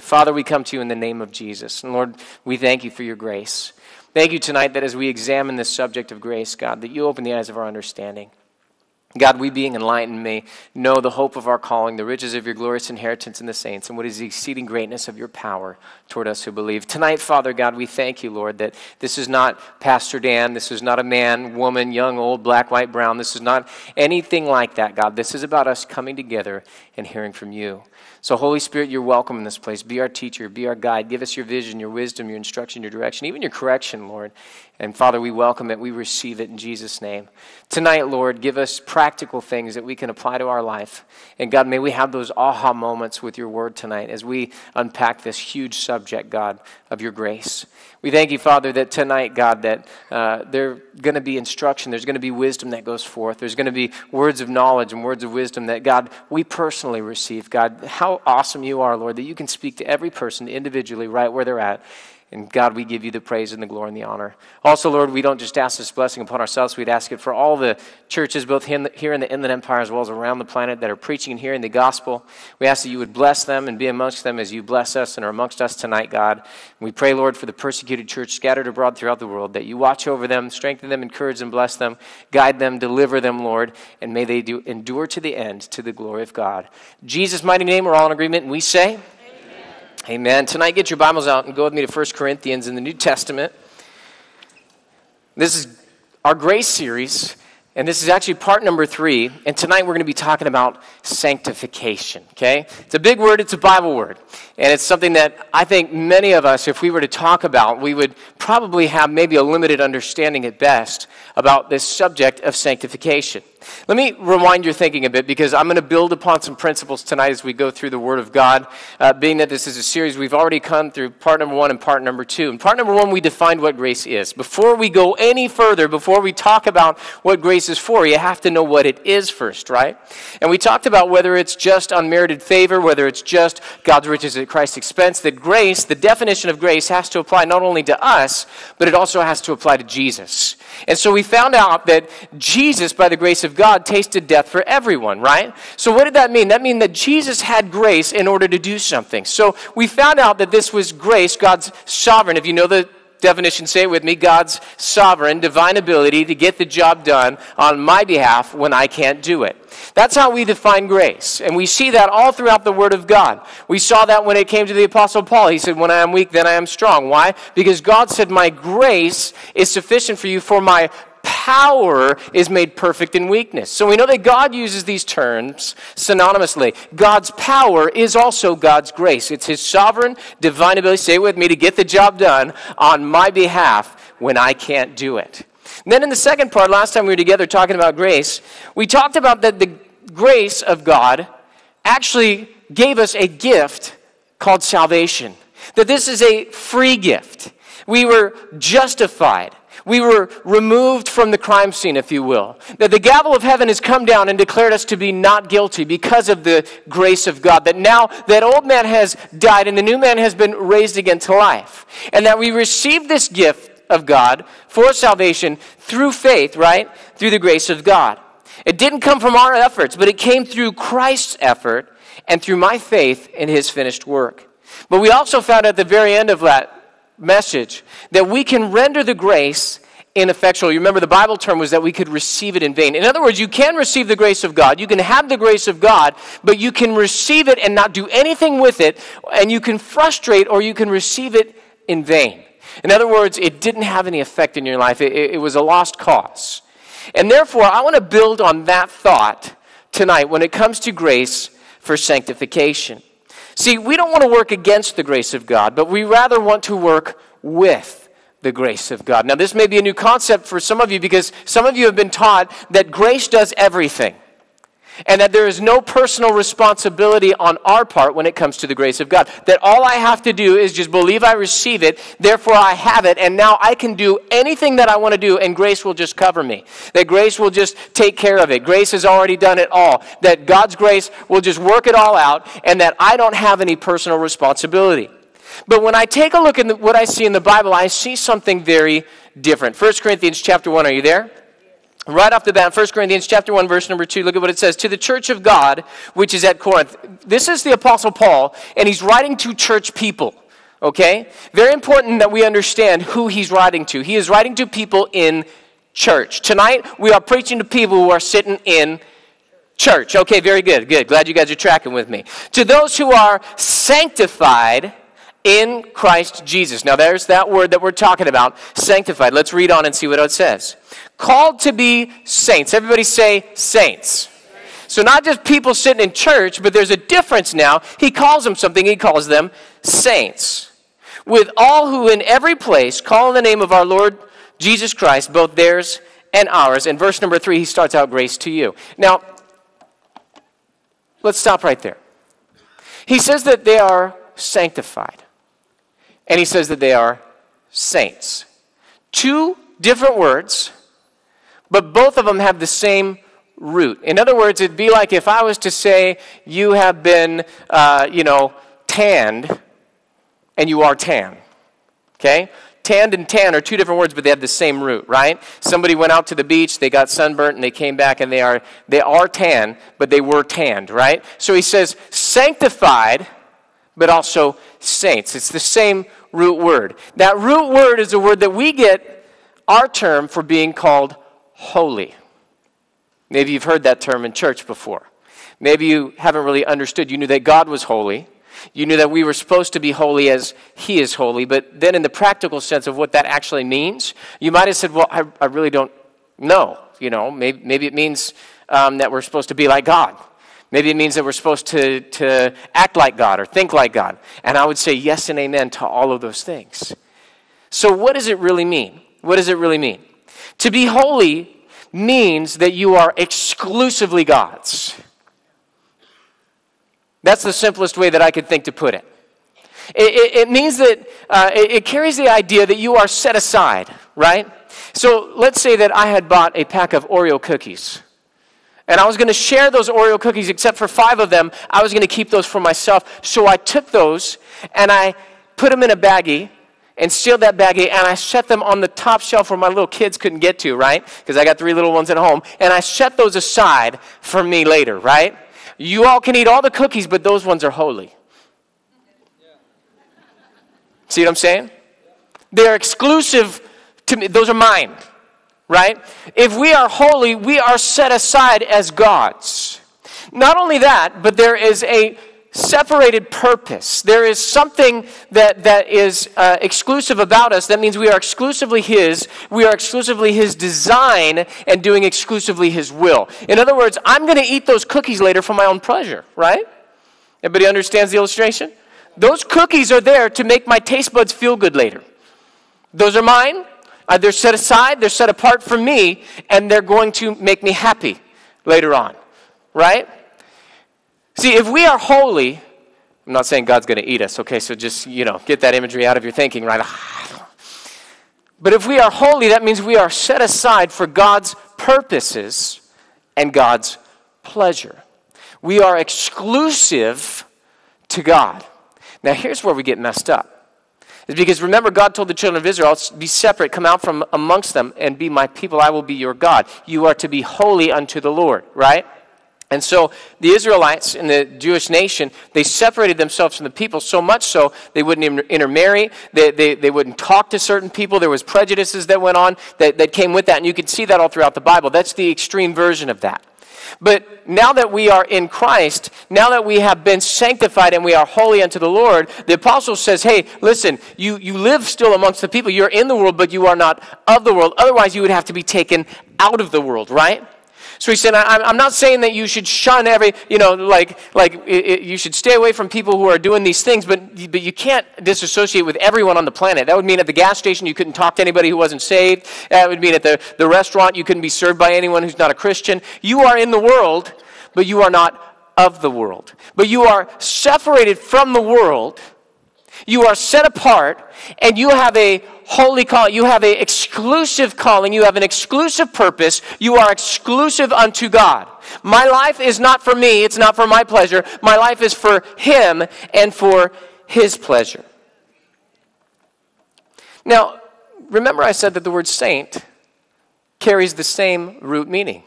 Father, we come to you in the name of Jesus. And Lord, we thank you for your grace. Thank you tonight that as we examine this subject of grace, God, that you open the eyes of our understanding. God, we being enlightened may know the hope of our calling, the riches of your glorious inheritance in the saints, and what is the exceeding greatness of your power toward us who believe. Tonight, Father God, we thank you, Lord, that this is not Pastor Dan. This is not a man, woman, young, old, black, white, brown. This is not anything like that, God. This is about us coming together and hearing from you. So, Holy Spirit, you're welcome in this place. Be our teacher, be our guide. Give us your vision, your wisdom, your instruction, your direction, even your correction, Lord. And Father, we welcome it. We receive it in Jesus' name. Tonight, Lord, give us practical things that we can apply to our life. And God, may we have those aha moments with your word tonight as we unpack this huge subject, God, of your grace. We thank you, Father, that tonight, God, that uh, there's going to be instruction, there's going to be wisdom that goes forth, there's going to be words of knowledge and words of wisdom that, God, we personally receive. God, how awesome you are, Lord, that you can speak to every person individually right where they're at. And God, we give you the praise and the glory and the honor. Also, Lord, we don't just ask this blessing upon ourselves, we'd ask it for all the churches, both here in the Inland Empire as well as around the planet, that are preaching and hearing the gospel. We ask that you would bless them and be amongst them as you bless us and are amongst us tonight, God. And we pray, Lord, for the persecuted church scattered abroad throughout the world, that you watch over them, strengthen them, encourage and bless them, guide them, deliver them, Lord, and may they do, endure to the end to the glory of God. Jesus' mighty name, we're all in agreement, and we say, Amen. Tonight, get your Bibles out and go with me to 1 Corinthians in the New Testament. This is our grace series, and this is actually part number three. And tonight, we're going to be talking about sanctification. Okay? It's a big word, it's a Bible word. And it's something that I think many of us, if we were to talk about, we would probably have maybe a limited understanding at best about this subject of sanctification. Let me rewind your thinking a bit because I'm going to build upon some principles tonight as we go through the Word of God. Uh, being that this is a series, we've already come through part number one and part number two. In part number one, we defined what grace is. Before we go any further, before we talk about what grace is for, you have to know what it is first, right? And we talked about whether it's just unmerited favor, whether it's just God's riches at Christ's expense, that grace, the definition of grace, has to apply not only to us, but it also has to apply to Jesus. And so we found out that Jesus, by the grace of God, tasted death for everyone, right? So what did that mean? That mean that Jesus had grace in order to do something. So we found out that this was grace, God's sovereign. If you know the definition, say it with me God's sovereign, divine ability to get the job done on my behalf when I can't do it. That's how we define grace. And we see that all throughout the Word of God. We saw that when it came to the Apostle Paul. He said, When I am weak, then I am strong. Why? Because God said, My grace is sufficient for you, for my power is made perfect in weakness. So we know that God uses these terms synonymously. God's power is also God's grace. It's His sovereign, divine ability, say it with me, to get the job done on my behalf when I can't do it. And then in the second part, last time we were together talking about grace, we talked about that the grace of God actually gave us a gift called salvation. That this is a free gift. We were justified. We were removed from the crime scene, if you will. That the gavel of heaven has come down and declared us to be not guilty because of the grace of God. That now that old man has died and the new man has been raised again to life. And that we receive this gift of God for salvation through faith, right? Through the grace of God. It didn't come from our efforts, but it came through Christ's effort and through my faith in his finished work. But we also found at the very end of that message that we can render the grace ineffectual. You remember the Bible term was that we could receive it in vain. In other words, you can receive the grace of God. You can have the grace of God, but you can receive it and not do anything with it, and you can frustrate or you can receive it in vain. In other words, it didn't have any effect in your life. It, it was a lost cause. And therefore, I want to build on that thought tonight when it comes to grace for sanctification. See, we don't want to work against the grace of God, but we rather want to work with the grace of God. Now, this may be a new concept for some of you because some of you have been taught that grace does everything and that there is no personal responsibility on our part when it comes to the grace of God. That all I have to do is just believe I receive it, therefore I have it, and now I can do anything that I want to do, and grace will just cover me. That grace will just take care of it. Grace has already done it all. That God's grace will just work it all out, and that I don't have any personal responsibility. But when I take a look at what I see in the Bible, I see something very different. 1 Corinthians chapter 1, are you there? Right off the bat, 1 Corinthians chapter 1, verse number 2, look at what it says. To the church of God, which is at Corinth. This is the Apostle Paul, and he's writing to church people. Okay? Very important that we understand who he's writing to. He is writing to people in church. Tonight, we are preaching to people who are sitting in church. Okay, very good. Good. Glad you guys are tracking with me. To those who are sanctified in Christ Jesus. Now, there's that word that we're talking about, sanctified. Let's read on and see what it says. Called to be saints. Everybody say saints. So, not just people sitting in church, but there's a difference now. He calls them something, he calls them saints. With all who in every place call on the name of our Lord Jesus Christ, both theirs and ours. In verse number three, he starts out grace to you. Now, let's stop right there. He says that they are sanctified and he says that they are saints. Two different words, but both of them have the same root. In other words, it'd be like if I was to say, You have been, uh, you know, tanned, and you are tan. Okay? Tanned and tan are two different words, but they have the same root, right? Somebody went out to the beach, they got sunburnt, and they came back and they are, they are tan, but they were tanned, right? So he says, sanctified but also saints. It's the same root word. That root word is a word that we get our term for being called holy. Maybe you've heard that term in church before. Maybe you haven't really understood. You knew that God was holy. You knew that we were supposed to be holy as He is holy. But then, in the practical sense of what that actually means, you might have said, Well, I, I really don't know. You know, maybe, maybe it means um, that we're supposed to be like God. Maybe it means that we're supposed to, to act like God or think like God. And I would say yes and amen to all of those things. So, what does it really mean? What does it really mean? To be holy means that you are exclusively God's. That's the simplest way that I could think to put it. It, it, it means that uh, it, it carries the idea that you are set aside, right? So let's say that I had bought a pack of Oreo cookies. And I was going to share those Oreo cookies, except for five of them. I was going to keep those for myself. So I took those and I put them in a baggie and sealed that baggie and I set them on the top shelf where my little kids couldn't get to, right? Because I got three little ones at home. And I set those aside for me later, right? You all can eat all the cookies, but those ones are holy. See what I'm saying? They're exclusive to me. Those are mine right? If we are holy, we are set aside as God's. Not only that, but there is a separated purpose. There is something that, that is uh, exclusive about us. That means we are exclusively His. We are exclusively His design and doing exclusively His will. In other words, I'm going to eat those cookies later for my own pleasure, right? Everybody understands the illustration? Those cookies are there to make my taste buds feel good later. Those are mine. Uh, they're set aside, they're set apart for me, and they're going to make me happy later on. Right? See, if we are holy, I'm not saying God's going to eat us, okay? So just, you know, get that imagery out of your thinking, right? But if we are holy, that means we are set aside for God's purposes and God's pleasure. We are exclusive to God. Now, here's where we get messed up is because remember, God told the children of Israel, Be separate, come out from amongst them, and be my people. I will be your God. You are to be holy unto the Lord, right? And so the Israelites in the Jewish nation, they separated themselves from the people so much so they wouldn't even intermarry. They, they, they wouldn't talk to certain people. There was prejudices that went on that, that came with that. And you can see that all throughout the Bible. That's the extreme version of that. But now that we are in Christ, now that we have been sanctified and we are holy unto the Lord, the apostle says, hey, listen, you, you live still amongst the people. You're in the world, but you are not of the world. Otherwise, you would have to be taken out of the world, right? So he said, I'm not saying that you should shun every, you know, like, like it, it, you should stay away from people who are doing these things, but, but you can't disassociate with everyone on the planet. That would mean at the gas station you couldn't talk to anybody who wasn't saved. That would mean at the, the restaurant you couldn't be served by anyone who's not a Christian. You are in the world, but you are not of the world. But you are separated from the world. You are set apart, and you have a holy call. You have an exclusive calling. You have an exclusive purpose. You are exclusive unto God. My life is not for me. It's not for my pleasure. My life is for Him and for His pleasure. Now, remember I said that the word saint carries the same root meaning.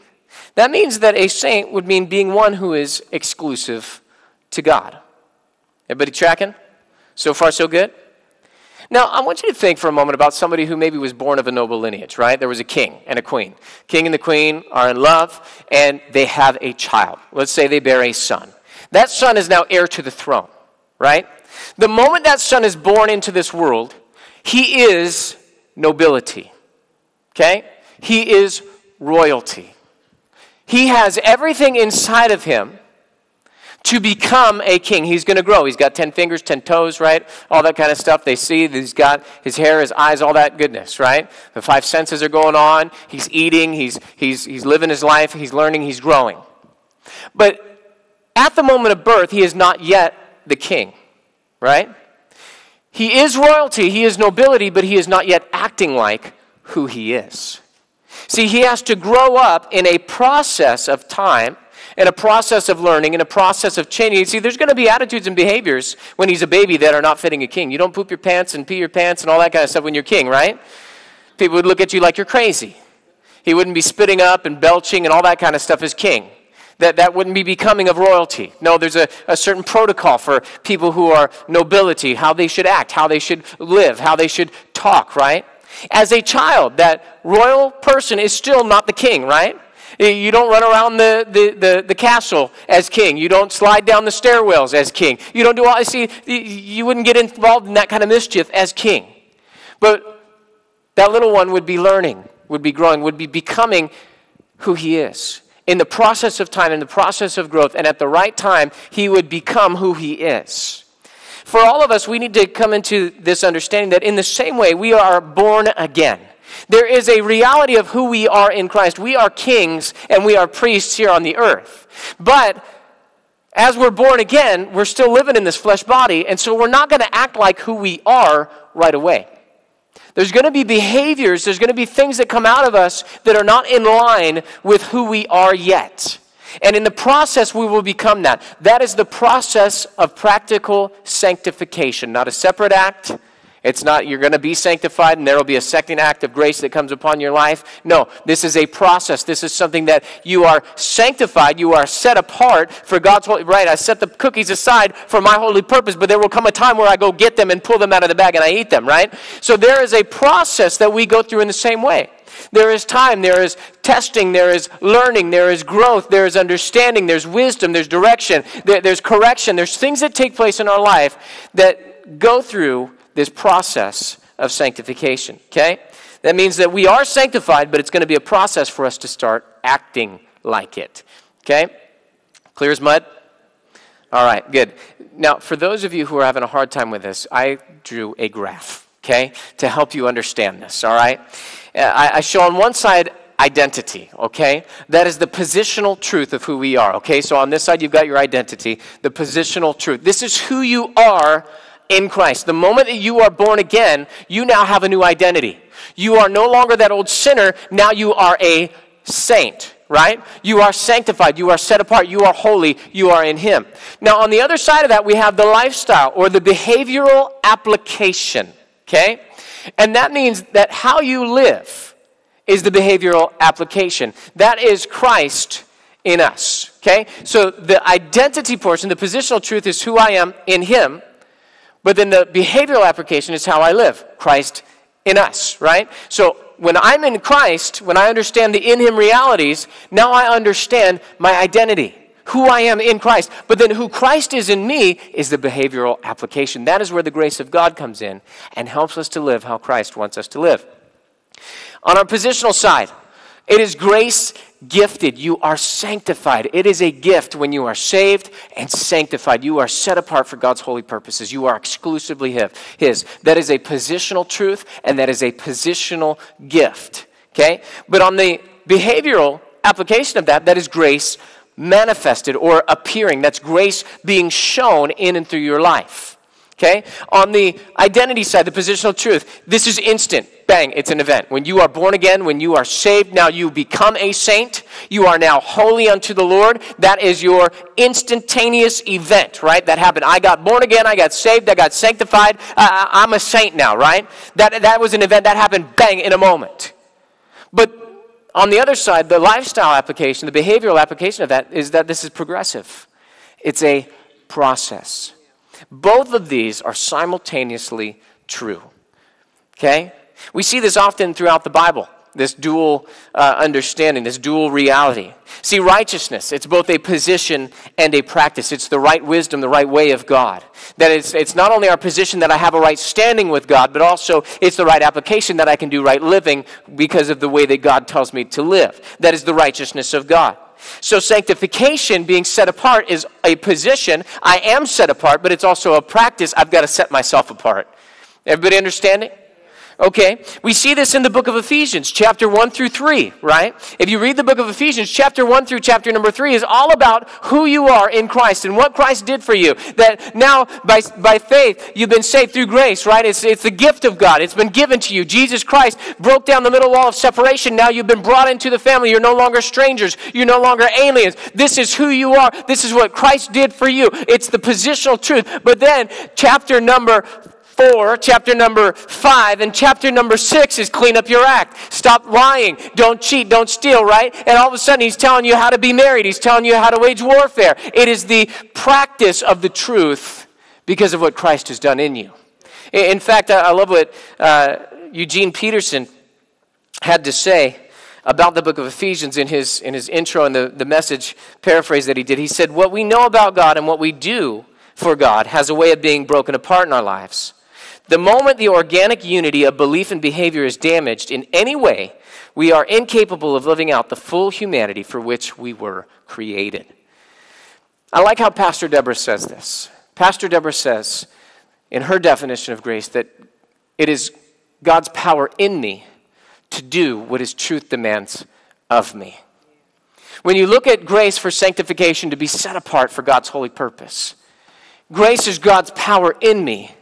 That means that a saint would mean being one who is exclusive to God. Everybody tracking? So far, so good? Now, I want you to think for a moment about somebody who maybe was born of a noble lineage, right? There was a king and a queen. King and the queen are in love, and they have a child. Let's say they bear a son. That son is now heir to the throne, right? The moment that son is born into this world, he is nobility, okay? He is royalty. He has everything inside of him to become a king. He's going to grow. He's got 10 fingers, 10 toes, right? All that kind of stuff. They see he's got his hair, his eyes, all that goodness, right? The five senses are going on. He's eating, he's, he's, he's living his life, he's learning, he's growing. But at the moment of birth, he is not yet the king, right? He is royalty, he is nobility, but he is not yet acting like who he is. See, he has to grow up in a process of time in a process of learning, in a process of changing. You see, there's going to be attitudes and behaviors when he's a baby that are not fitting a king. You don't poop your pants and pee your pants and all that kind of stuff when you're king, right? People would look at you like you're crazy. He wouldn't be spitting up and belching and all that kind of stuff as king. That, that wouldn't be becoming of royalty. No, there's a, a certain protocol for people who are nobility, how they should act, how they should live, how they should talk, right? As a child, that royal person is still not the king, right? Eh, you don't run around the, the, the, the, castle as king. You don't slide down the stairwells as king. You don't do all, see, you wouldn't get involved in that kind of mischief as king. But that little one would be learning, would be growing, would be becoming who he is. In the process of time, in the process of growth, and at the right time, he would become who he is. For all of us, we need to come into this understanding that in the same way, we are born again. There is a reality of who we are in Christ. We are kings and we are priests here on the earth. But as we're born again, we're still living in this flesh body, and so we're not going to act like who we are right away. There's going to be behaviors, there's going to be things that come out of us that are not in line with who we are yet. And in the process, we will become that. That is the process of practical sanctification, not a separate act, it's not you're going to be sanctified and there will be a second act of grace that comes upon your life. No, this is a process. This is something that you are sanctified, you are set apart for God's holy right. I set the cookies aside for my holy purpose, but there will come a time where I go get them and pull them out of the bag and I eat them, right? So there is a process that we go through in the same way. There is time, there is testing, there is learning, there is growth, there is understanding, there's wisdom, there's direction, there, there's correction, there's things that take place in our life that go through this process of sanctification, okay? That means that we are sanctified, but it's going to be a process for us to start acting like it, okay? Clear as mud? All right, good. Now, for those of you who are having a hard time with this, I drew a graph, okay, to help you understand this, all right? Uh, I, I show on one side identity, okay? That is the positional truth of who we are, okay? So on this side, you've got your identity, the positional truth. This is who you are in Christ. The moment that you are born again, you now have a new identity. You are no longer that old sinner, now you are a saint, right? You are sanctified, you are set apart, you are holy, you are in Him. Now, on the other side of that, we have the lifestyle or the behavioral application, okay? And that means that how you live is the behavioral application. That is Christ in us, okay? So the identity portion, the positional truth is who I am in Him. But then the behavioral application is how I live. Christ in us, right? So when I'm in Christ, when I understand the in Him realities, now I understand my identity, who I am in Christ. But then who Christ is in me is the behavioral application. That is where the grace of God comes in and helps us to live how Christ wants us to live. On our positional side, it is grace gifted. You are sanctified. It is a gift when you are saved and sanctified. You are set apart for God's holy purposes. You are exclusively His. That is a positional truth, and that is a positional gift. Okay? But on the behavioral application of that, that is grace manifested or appearing. That's grace being shown in and through your life. Okay? On the identity side, the positional truth, this is instant. Bang, it's an event. When you are born again, when you are saved, now you become a saint. You are now holy unto the Lord. That is your instantaneous event, right? That happened. I got born again, I got saved, I got sanctified. I, I'm a saint now, right? That, that was an event that happened, bang, in a moment. But on the other side, the lifestyle application, the behavioral application of that is that this is progressive. It's a process. Both of these are simultaneously true. Okay? We see this often throughout the Bible this dual uh, understanding, this dual reality. See, righteousness, it's both a position and a practice. It's the right wisdom, the right way of God. That it's, it's not only our position that I have a right standing with God, but also it's the right application that I can do right living because of the way that God tells me to live. That is the righteousness of God. So, sanctification, being set apart, is a position. I am set apart, but it's also a practice. I've got to set myself apart. Everybody understanding? Okay? We see this in the book of Ephesians, chapter 1 through 3, right? If you read the book of Ephesians, chapter 1 through chapter number 3 is all about who you are in Christ and what Christ did for you. That now, by, by faith, you've been saved through grace, right? It's, it's the gift of God. It's been given to you. Jesus Christ broke down the middle wall of separation. Now you've been brought into the family. You're no longer strangers. You're no longer aliens. This is who you are. This is what Christ did for you. It's the positional truth. But then, chapter number 4, chapter number 5, and chapter number 6 is clean up your act. Stop lying. Don't cheat. Don't steal, right? And all of a sudden, he's telling you how to be married. He's telling you how to wage warfare. It is the practice of the truth because of what Christ has done in you. In fact, I love what uh, Eugene Peterson had to say about the book of Ephesians in his, in his intro and the, the message paraphrase that he did. He said, What we know about God and what we do for God has a way of being broken apart in our lives. The moment the organic unity of belief and behavior is damaged in any way, we are incapable of living out the full humanity for which we were created. I like how Pastor Deborah says this. Pastor Deborah says, in her definition of grace, that it is God's power in me to do what His truth demands of me. When you look at grace for sanctification to be set apart for God's holy purpose, grace is God's power in me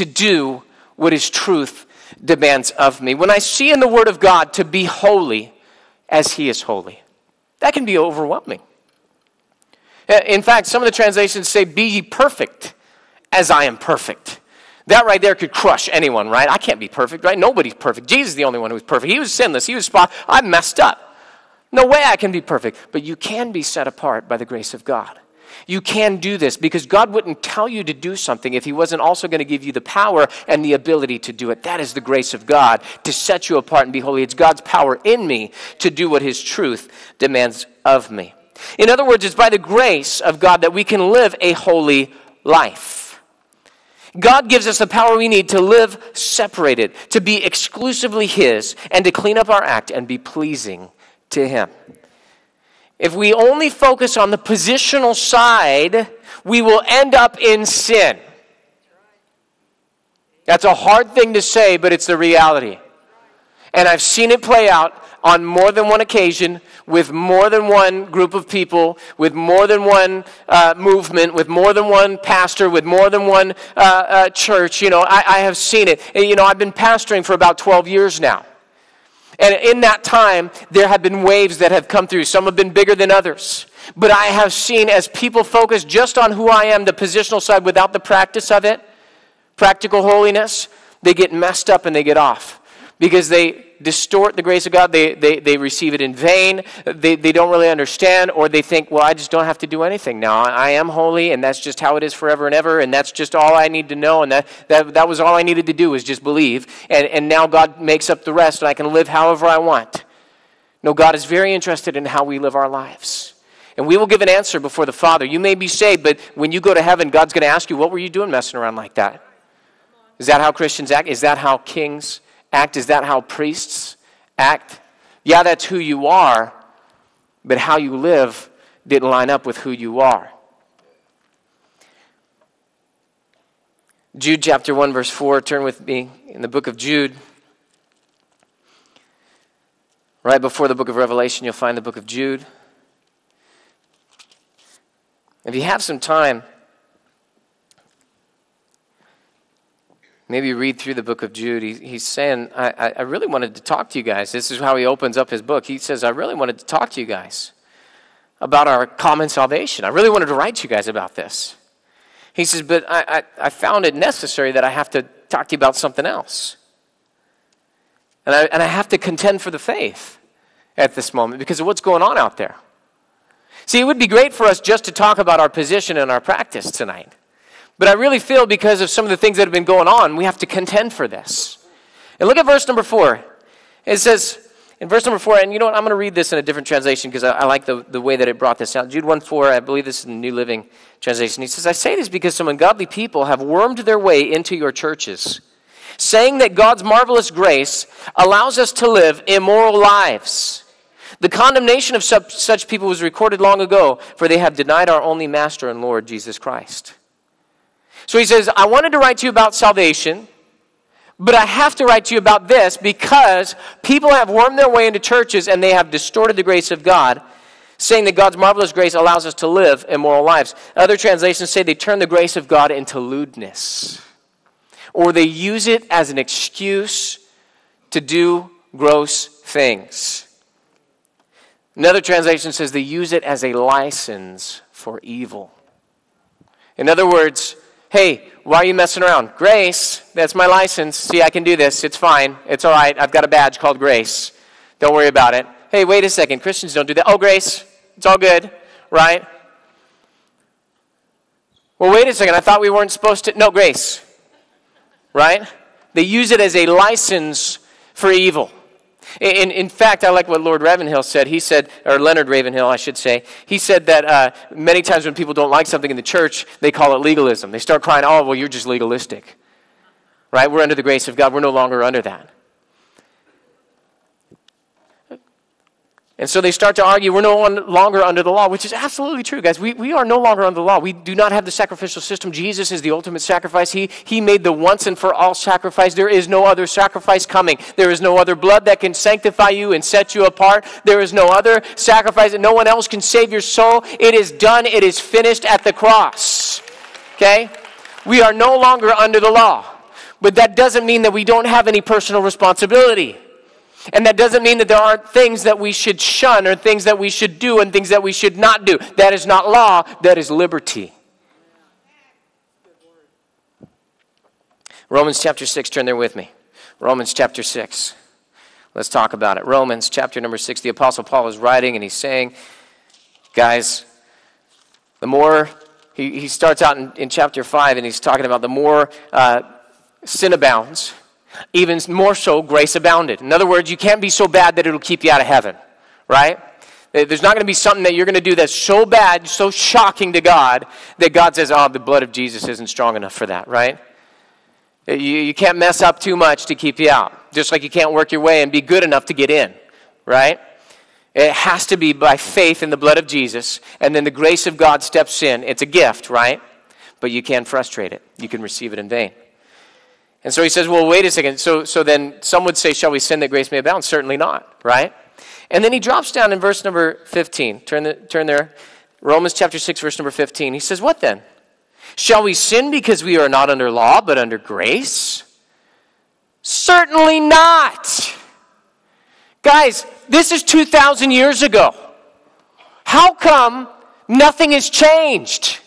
to do what His truth demands of me. When I see in the Word of God to be holy as He is holy, that can be overwhelming. Uh, in fact, some of the translations say, Be ye perfect as I am perfect. That right there could crush anyone, right? I can't be perfect, right? Nobody's perfect. Jesus is the only one who's perfect. He was sinless. He was spot. I messed up. No way I can be perfect. But you can be set apart by the grace of God. You can do this because God wouldn't tell you to do something if He wasn't also going to give you the power and the ability to do it. That is the grace of God to set you apart and be holy. It's God's power in me to do what His truth demands of me. In other words, it's by the grace of God that we can live a holy life. God gives us the power we need to live separated, to be exclusively His, and to clean up our act and be pleasing to Him. If we only focus on the positional side, we will end up in sin. That's a hard thing to say, but it's the reality. And I've seen it play out on more than one occasion with more than one group of people, with more than one uh, movement, with more than one pastor, with more than one uh, uh, church. You know, I, I have seen it. You know, I've been pastoring for about 12 years now. And in that time, there have been waves that have come through. Some have been bigger than others. But I have seen as people focus just on who I am, the positional side, without the practice of it, practical holiness, they get messed up and they get off because they distort the grace of God. They, they, they receive it in vain. They, they don't really understand, or they think, well, I just don't have to do anything now. I am holy, and that's just how it is forever and ever, and that's just all I need to know, and that, that, that was all I needed to do was just believe. And, and now God makes up the rest, and I can live however I want. No, God is very interested in how we live our lives. And we will give an answer before the Father. You may be saved, but when you go to heaven, God's going to ask you, what were you doing messing around like that? Is that how Christians act? Is that how kings act? Is that how priests act? Yeah, that's who you are, but how you live didn't line up with who you are. Jude chapter 1, verse 4. Turn with me in the book of Jude. Right before the book of Revelation, you'll find the book of Jude. If you have some time, maybe read through the book of Jude. He, he's saying, I, I really wanted to talk to you guys. This is how he opens up his book. He says, I really wanted to talk to you guys about our common salvation. I really wanted to write to you guys about this. He says, but I, I, I found it necessary that I have to talk to you about something else. And I, and I have to contend for the faith. at this moment because of what's going on out there. See, it would be great for us just to talk about our position and our practice tonight. But I really feel because of some of the things that have been going on, we have to contend for this. And look at verse number four. It says, in verse number four, and you know what? I'm going to read this in a different translation because I, I, like the, the way that it brought this out. Jude 1 4, I believe this is the New Living Translation. He says, I say this because some ungodly people have wormed their way into your churches, saying that God's marvelous grace allows us to live immoral lives. The condemnation of such, such people was recorded long ago, for they have denied our only Master and Lord, Jesus Christ. So he says, I wanted to write to you about salvation but I have to write to you about this because people have wormed their way into churches and they have distorted the grace of God, saying that God's marvelous grace allows us to live immoral lives. Other translations say they turn the grace of God into lewdness, or they use it as an excuse to do gross things. Another translation says they use it as a license for evil. In other words, hey, why are you messing around? Grace, that's my license. See, I can do this. It's fine. It's all right. I've got a badge called Grace. Don't worry about it. Hey, wait a second. Christians don't do that. Oh, Grace, it's all good, right? Well, wait a second. I thought we weren't supposed to. No, Grace, right? They use it as a license for evil. In, in fact, I like what Lord Ravenhill said. He said, or Leonard Ravenhill, I should say, he said that uh, many times when people don't like something in the church, they call it legalism. They start crying, oh, well, you're just legalistic. Right? We're under the grace of God. We're no longer under that. And so they start to argue we're no longer under the law, which is absolutely true, guys. We, we are no longer under the law. We do not have the sacrificial system. Jesus is the ultimate sacrifice. He, he made the once and for all sacrifice. There is no other sacrifice coming. There is no other blood that can sanctify you and set you apart. There is no other sacrifice no one else can save your soul. It is done, it is finished at the cross. Okay? We are no longer under the law. But that doesn't mean that we don't have any personal responsibility. And that doesn't mean that there aren't things that we should shun or things that we should do and things that we should not do. That is not law, that is liberty. Romans chapter 6, turn there with me. Romans chapter 6. Let's talk about it. Romans chapter number 6. The Apostle Paul is writing and he's saying, guys, the more, he, starts out in, in chapter 5 and he's talking about the more uh, sin abounds even more so, grace abounded. In other words, you can't be so bad that it'll keep you out of heaven, right? There's not going to be something that you're going to do that's so bad, so shocking to God, that God says, oh, the blood of Jesus isn't strong enough for that, right? Eh, you, you can't mess up too much to keep you out. Just like you can't work your way and be good enough to get in, right? It has to be by faith in the blood of Jesus, and then the grace of God steps in. It's a gift, right? But you can frustrate it, you can receive it in vain. And so he says, well, wait a second. So, so then some would say, shall we sin that grace may abound? Certainly not, right? And then he drops down in verse number 15. Turn, the, turn there. Romans chapter 6, verse number 15. He says, what then? Shall we sin because we are not under law, but under grace? Certainly not. Guys, this is 2,000 years ago. How come nothing has changed?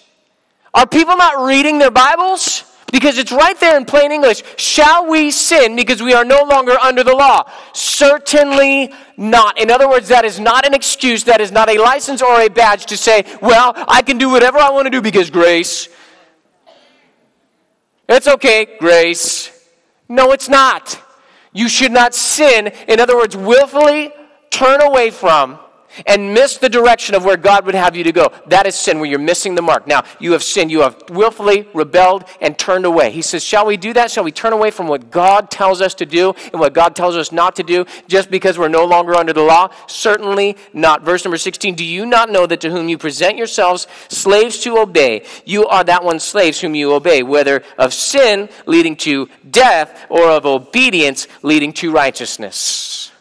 Are people not reading their Bibles? Because it's right there in plain English. Shall we sin because we are no longer under the law? Certainly not. In other words, that is not an excuse. That is not a license or a badge to say, well, I can do whatever I want to do because grace. It's okay, grace. No, it's not. You should not sin. In other words, willfully turn away from and miss the direction of where God would have you to go. That is sin, where you're missing the mark. Now, you have sinned. You have willfully rebelled and turned away. He says, Shall we do that? Shall we turn away from what God tells us to do and what God tells us not to do just because we're no longer under the law? Certainly not. Verse number 16 Do you not know that to whom you present yourselves slaves to obey, you are that one slaves whom you obey, whether of sin leading to death or of obedience leading to righteousness?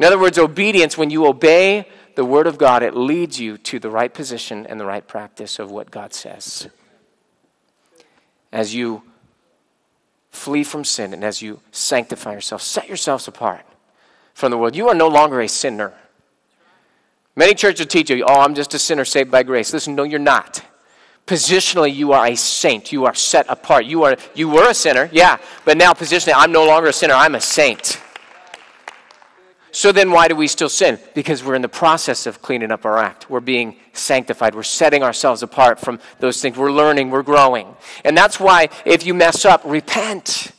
In other words, obedience, when you obey the Word of God, it leads you to the right position and the right practice of what God says. As you flee from sin and as you sanctify yourself, set yourselves apart from the world. You are no longer a sinner. Many churches teach you, oh, I'm just a sinner saved by grace. Listen, no, you're not. Positionally, you are a saint. You are set apart. You, are, you were a sinner, yeah, but now positionally, I'm no longer a sinner. I'm a saint. So then, why do we still sin? Because we're in the process of cleaning up our act. We're being sanctified. We're setting ourselves apart from those things. We're learning, we're growing. And that's why, if you mess up, repent.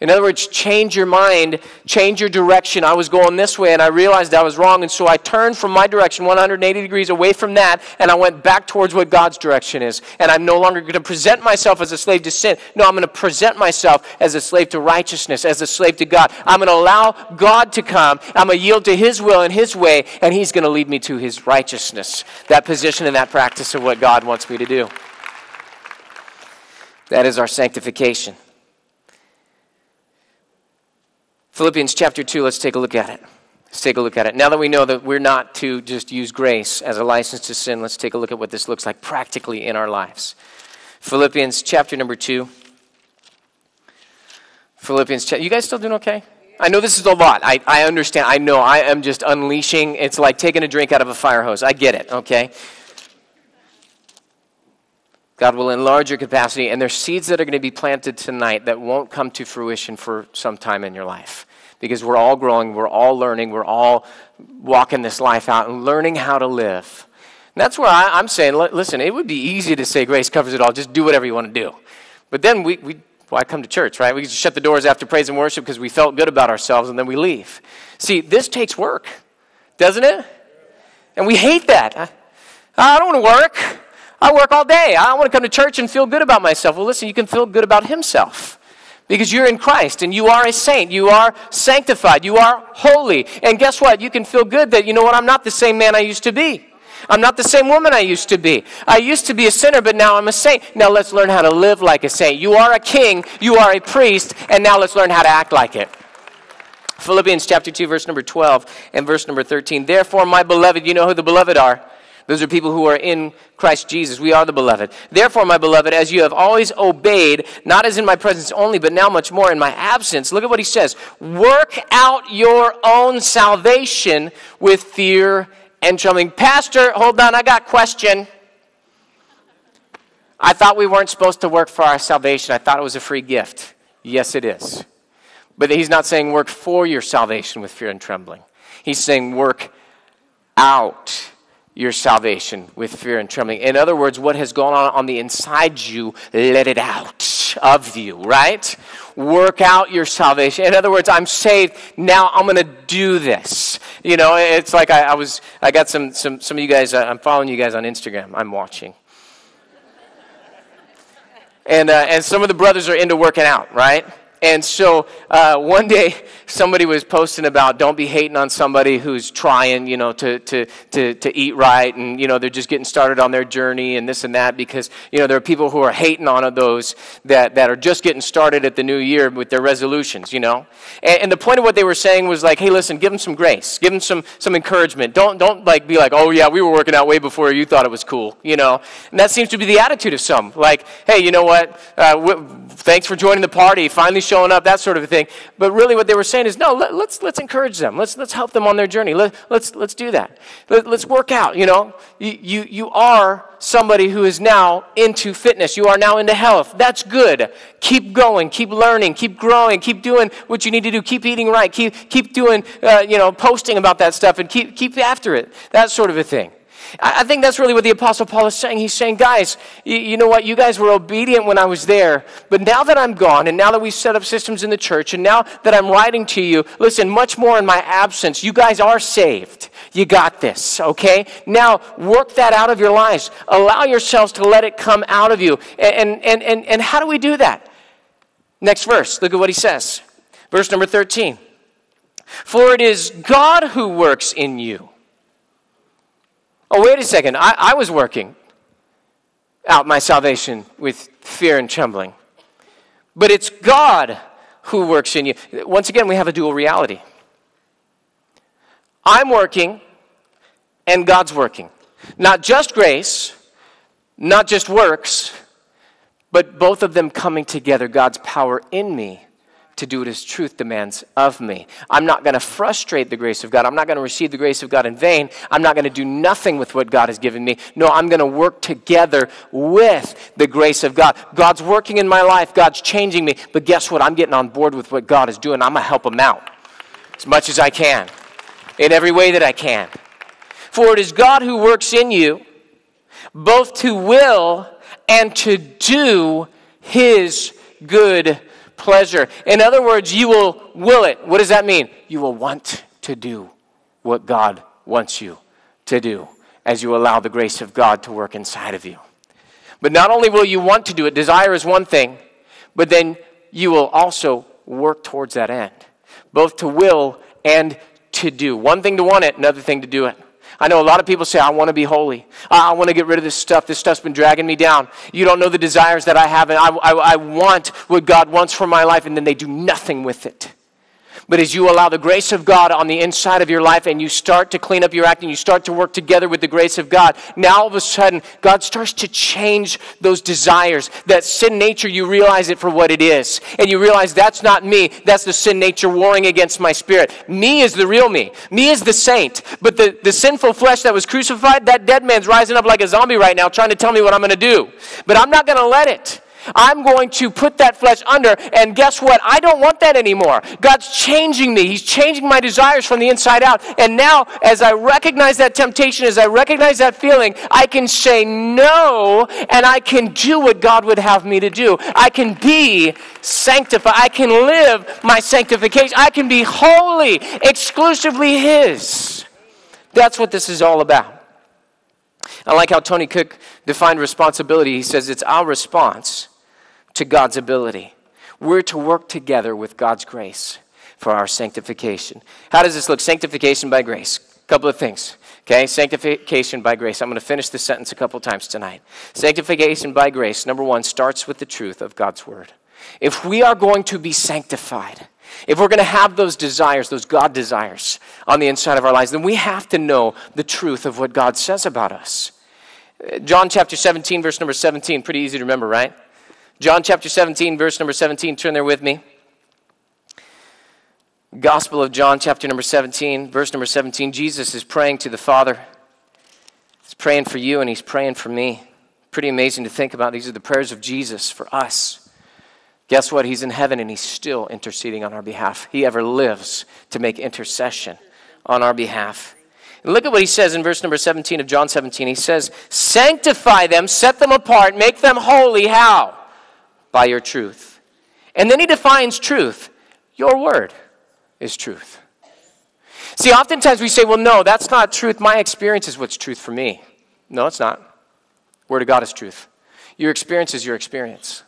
In other words, change your mind, change your direction. I was going this way and I realized I was wrong, and so I turned from my direction 180 degrees away from that and I went back towards what God's direction is. And I'm no longer going to present myself as a slave to sin. No, I'm going to present myself as a slave to righteousness, as a slave to God. I'm going to allow God to come. I'm going to yield to His will and His way, and He's going to lead me to His righteousness, that position and that practice of what God wants me to do. That is our sanctification. Philippians chapter 2, let's take a look at it. Let's take a look at it. Now that we know that we're not to just use grace as a license to sin, let's take a look at what this looks like practically in our lives. Philippians chapter number 2. Philippians chapter. You guys still doing okay? I know this is a lot. I, I understand. I know. I am just unleashing. It's like taking a drink out of a fire hose. I get it, okay? God will enlarge your capacity, and there's seeds that are going to be planted tonight that won't come to fruition for some time in your life. Because we're all growing, we're all learning, we're all walking this life out and learning how to live. And that's where I, am saying, listen, it would be easy to say grace covers it all. Just do whatever you want to do. But then we, we why come to church, right? We just shut the doors after praise and worship because we felt good about ourselves and then we leave. See, this takes work, doesn't it? And we hate that. I, I don't want to work. I work all day. I want to come to church and feel good about myself. Well, listen, you can feel good about Himself because you're in Christ and you are a saint. You are sanctified. You are holy. And guess what? You can feel good that, you know what? I'm not the same man I used to be. I'm not the same woman I used to be. I used to be a sinner, but now I'm a saint. Now let's learn how to live like a saint. You are a king, you are a priest, and now let's learn how to act like it. Philippians chapter 2, verse number 12 and verse number 13. Therefore, my beloved, you know who the beloved are. Those are people who are in Christ Jesus. We are the beloved. Therefore, my beloved, as you have always obeyed, not as in my presence only, but now much more in my absence, look at what he says work out your own salvation with fear and trembling. Pastor, hold on, I got a question. I thought we weren't supposed to work for our salvation. I thought it was a free gift. Yes, it is. But he's not saying work for your salvation with fear and trembling. He's saying work out your salvation with fear and trembling. In other words, what has gone on on the inside you, let it out of you, right? Work out your salvation. In other words, I'm saved. Now I'm going to do this. You know, it's like I, I, was, I got some, some, some of you guys, uh, I'm following you guys on Instagram. I'm watching. And, uh, and some of the brothers are into working out, right? And so uh, one day somebody was posting about don't be hating on somebody who's trying, you know, to, to, to, to eat right and, you know, they're just getting started on their journey and this and that because, you know, there are people who are hating on those that, that are just getting started at the new year with their resolutions, you know. And, and the point of what they were saying was like, hey, listen, give them some grace. Give them some, some encouragement. Don't, don't like be like, oh, yeah, we were working out way before you thought it was cool, you know. And that seems to be the attitude of some. Like, hey, you know what? Uh, w- thanks for joining the party. Finally showing up, that sort of a thing. But really, what they were saying is, no, let, us let's, let's encourage them. Let's, let's help them on their journey. Let, let's, let's do that. Let, us work out. You know, you, you, you are somebody who is now into fitness. You are now into health. That's good. Keep going. Keep learning. Keep growing. Keep doing what you need to do. Keep eating right. Keep, keep doing, uh, you know, posting about that stuff and keep, keep after it. That sort of a thing. I think that's really what the Apostle Paul is saying. He's saying, guys, you, you, know what? You guys were obedient when I was there, but now that I'm gone, and now that we've set up systems in the church, and now that I'm writing to you, listen, much more in my absence, you guys are saved. You got this, okay? Now work that out of your lives. Allow yourselves to let it come out of you. And, and, and, and how do we do that? Next verse, look at what he says. Verse number 13. For it is God who works in you Oh, wait a second. I, I was working out my salvation with fear and trembling. But it's God who works in you. Once again, we have a dual reality. I'm working, and God's working. Not just grace, not just works, but both of them coming together, God's power in me to do what His truth demands of me. I'm not going to frustrate the grace of God. I'm not going to receive the grace of God in vain. I'm not going to do nothing with what God has given me. No, I'm going to work together with the grace of God. God's working in my life, God's changing me. But guess what? I'm getting on board with what God is doing. I'm going to help Him out as much as I can. in every way that I can. For it is God who works in you, both to will and to do his good pleasure. In other words, you will will it. What does that mean? You will want to do what God wants you to do as you allow the grace of God to work inside of you. But not only will you want to do it, desire is one thing, but then you will also work towards that end, both to will and to do. One thing to want it, another thing to do it. I know a lot of people say, I want to be holy. I want to get rid of this stuff. This stuff's been dragging me down. You don't know the desires that I have, and I, I, I want what God wants for my life, and then they do nothing with it. But as you allow the grace of God on the inside of your life and you start to clean up your act and you start to work together with the grace of God, now all of a sudden, God starts to change those desires. That sin nature, you realize it for what it is. And you realize that's not me, that's the sin nature warring against my spirit. Me is the real me, me is the saint. But the, the sinful flesh that was crucified, that dead man's rising up like a zombie right now trying to tell me what I'm going to do. But I'm not going to let it. I'm going to put that flesh under, and guess what? I don't want that anymore. God's changing me. He's changing my desires from the inside out. And now, as I recognize that temptation, as I recognize that feeling, I can say no, and I can do what God would have me to do. I can be sanctified. I can live my sanctification. I can be holy, exclusively His. That's what this is all about. I like how Tony Cooke defined responsibility. He says it's our response to God's ability. We're to work together with God's grace for our sanctification. How does this look? Sanctification by grace. A couple of things. Okay, sanctification by grace. I'm going to finish this sentence a couple times tonight. Sanctification by grace, number one, starts with the truth of God's word. If we are going to be sanctified, if we're going to have those desires, those God desires on the inside of our lives, then we have to know the truth of what God says about us. John chapter 17, verse number 17, pretty easy to remember, right? John chapter 17, verse number 17. Turn there with me. Gospel of John, chapter number 17, verse number 17. Jesus is praying to the Father. He's praying for you and he's praying for me. Pretty amazing to think about. These are the prayers of Jesus for us. Guess what? He's in heaven and he's still interceding on our behalf. He ever lives to make intercession on our behalf. And look at what he says in verse number 17 of John 17. He says, Sanctify them, set them apart, make them holy. How? By your truth. And then he defines truth. Your word is truth. See, oftentimes we say, well, no, that's not truth. My experience is what's truth for me. No, it's not. Word of God is truth. Your experience is your experience.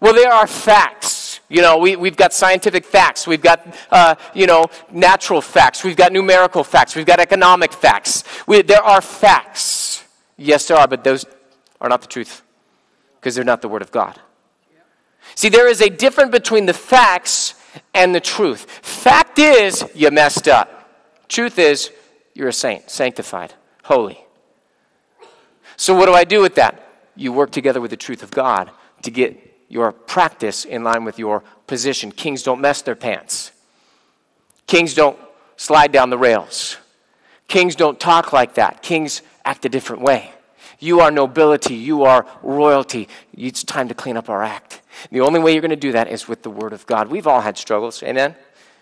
Well, there are facts. You know, we, we've got scientific facts. We've got, uh, you know, natural facts. We've got numerical facts. We've got economic facts. We, there are facts. Yes, there are, but those are not the truth because they're not the Word of God. See, there is a difference between the facts and the truth. Fact is, you messed up. Truth is, you're a saint, sanctified, holy. So, what do I do with that? You work together with the truth of God to get your practice in line with your position. Kings don't mess their pants, kings don't slide down the rails, kings don't talk like that. Kings act a different way. You are nobility, you are royalty. It's time to clean up our act. The only way you're going to do that is with the Word of God. We've all had struggles. Amen?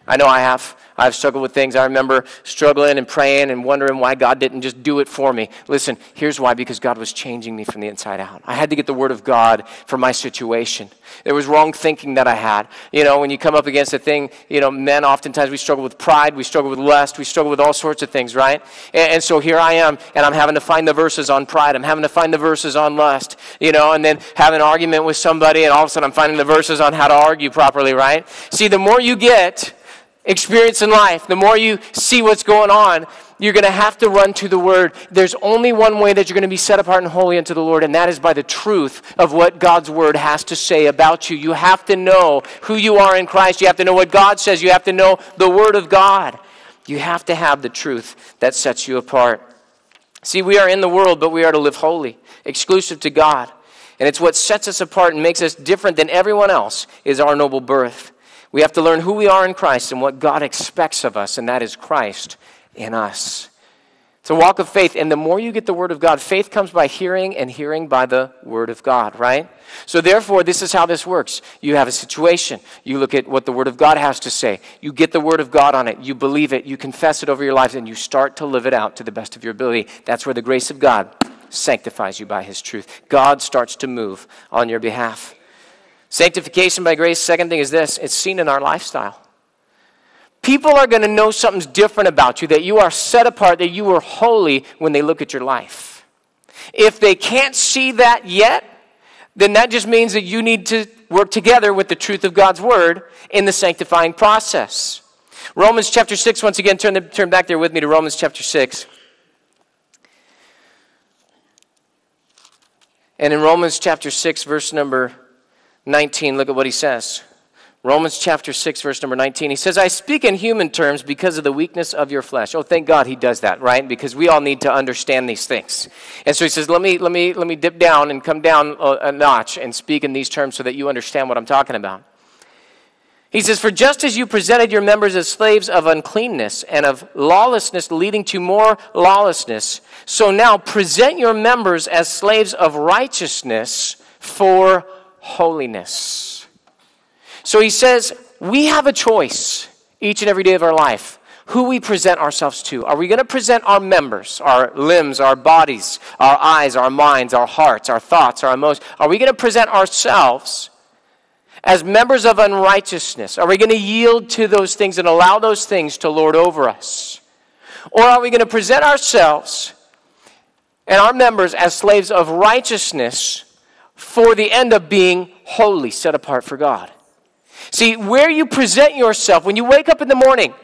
I know I have. I've struggled with things. I remember struggling and praying and wondering why God didn't just do it for me. Listen, here's why because God was changing me from the inside out. I had to get the Word of God for my situation. There was wrong thinking that I had. You know, when you come up against a thing, you know, men oftentimes we struggle with pride, we struggle with lust, we struggle with all sorts of things, right? And, and so here I am, and I'm having to find the verses on pride. I'm having to find the verses on lust, you know, and then have an argument with somebody, and all of a sudden I'm finding the verses on how to argue properly, right? See, the more you get, experience in life, the more you see what's going on, you're going to have to run to the Word. There's only one way that you're going to be set apart and holy unto the Lord, and that is by the truth of what God's Word has to say about you. You have to know who you are in Christ. You have to know what God says. You have to know the Word of God. You have to have the truth that sets you apart. See, we are in the world, but we are to live holy, exclusive to God. And it's what sets us apart and makes us different than everyone else is our noble birth. We have to learn who we are in Christ and what God expects of us, and that is Christ in us. It's a walk of faith. And the more you get the Word of God, faith comes by hearing, and hearing by the Word of God, right? So, therefore, this is how this works. You have a situation. You look at what the Word of God has to say. You get the Word of God on it. You believe it. You confess it over your lives, and you start to live it out to the best of your ability. That's where the grace of God sanctifies you by His truth. God starts to move on your behalf. Sanctification by grace, second thing is this it's seen in our lifestyle. People are going to know something's different about you, that you are set apart, that you are holy when they look at your life. If they can't see that yet, then that just means that you need to work together with the truth of God's word in the sanctifying process. Romans chapter 6, once again, turn, the, turn back there with me to Romans chapter 6. And in Romans chapter 6, verse number 19, look at what he says. Romans chapter 6, verse number 19. He says, I speak in human terms because of the weakness of your flesh. Oh, thank God he does that, right? Because we all need to understand these things. And so he says, let me, let me, let me dip down and come down a, notch and speak in these terms so that you understand what I'm talking about. He says, For just as you presented your members as slaves of uncleanness and of lawlessness leading to more lawlessness, so now present your members as slaves of righteousness for holiness. So he says, we have a choice each and every day of our life who we present ourselves to. Are we going to present our members, our limbs, our bodies, our eyes, our minds, our hearts, our thoughts, our emotions? Are we going to present ourselves as members of unrighteousness? Are we going to yield to those things and allow those things to lord over us? Or are we going to present ourselves and our members as slaves of righteousness for the end of being holy, set apart for God? See, where you present yourself, when you wake up in the morning,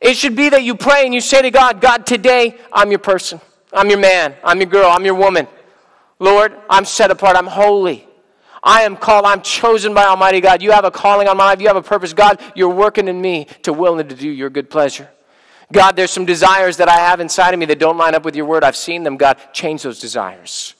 it should be that you pray and you say to God, God, today I'm your person. I'm your man. I'm your girl. I'm your woman. Lord, I'm set apart. I'm holy. I am called. I'm chosen by Almighty God. You have a calling on my life. You have a purpose. God, you're working in me to will and to do your good pleasure. God, there's some desires that I have inside of me that don't line up with your word. I've seen them. God, change those desires.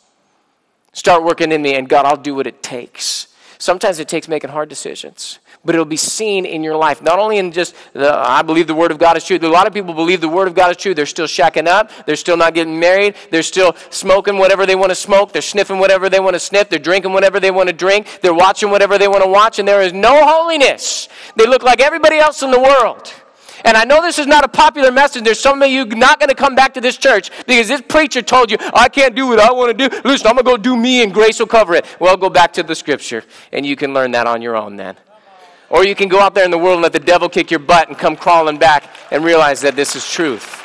Start working in me, and God, I'll do what it takes. Sometimes it takes making hard decisions, but it'll be seen in your life. Not only in just, the, I believe the Word of God is true. A lot of people believe the Word of God is true. They're still shacking up. They're still not getting married. They're still smoking whatever they want to smoke. They're sniffing whatever they want to sniff. They're drinking whatever they want to drink. They're watching whatever they want to watch, and there is no holiness. They look like everybody else in the world. And I know this is not a popular message. There's some of you not going to come back to this church because this preacher told you, I can't do what I want to do. Listen, I'm going to go do me and grace will cover it. Well, go back to the scripture and you can learn that on your own then. Or you can go out there in the world and let the devil kick your butt and come crawling back and realize that this is truth.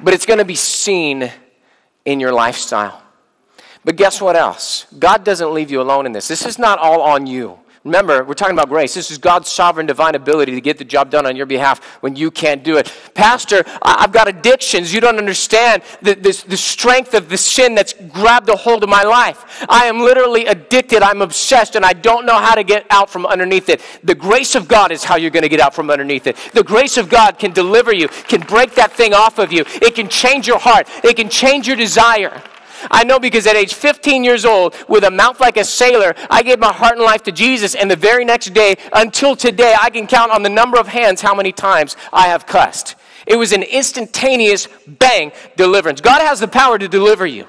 But it's going to be seen in your lifestyle. But guess what else? God doesn't leave you alone in this. This is not all on you. Remember, we're talking about grace. This is God's sovereign divine ability to get the job done on your behalf when you can't do it. Pastor, I've got addictions. You don't understand the, the, the strength of the sin that's grabbed a hold of my life. I am literally addicted. I'm obsessed, and I don't know how to get out from underneath it. The grace of God is how you're going to get out from underneath it. The grace of God can deliver you, can break that thing off of you. It can change your heart, it can change your desire. I know because at age 15 years old, with a mouth like a sailor, I gave my heart and life to Jesus, and the very next day, until today, I can count on the number of hands how many times I have cussed. It was an instantaneous bang deliverance. God has the power to deliver you.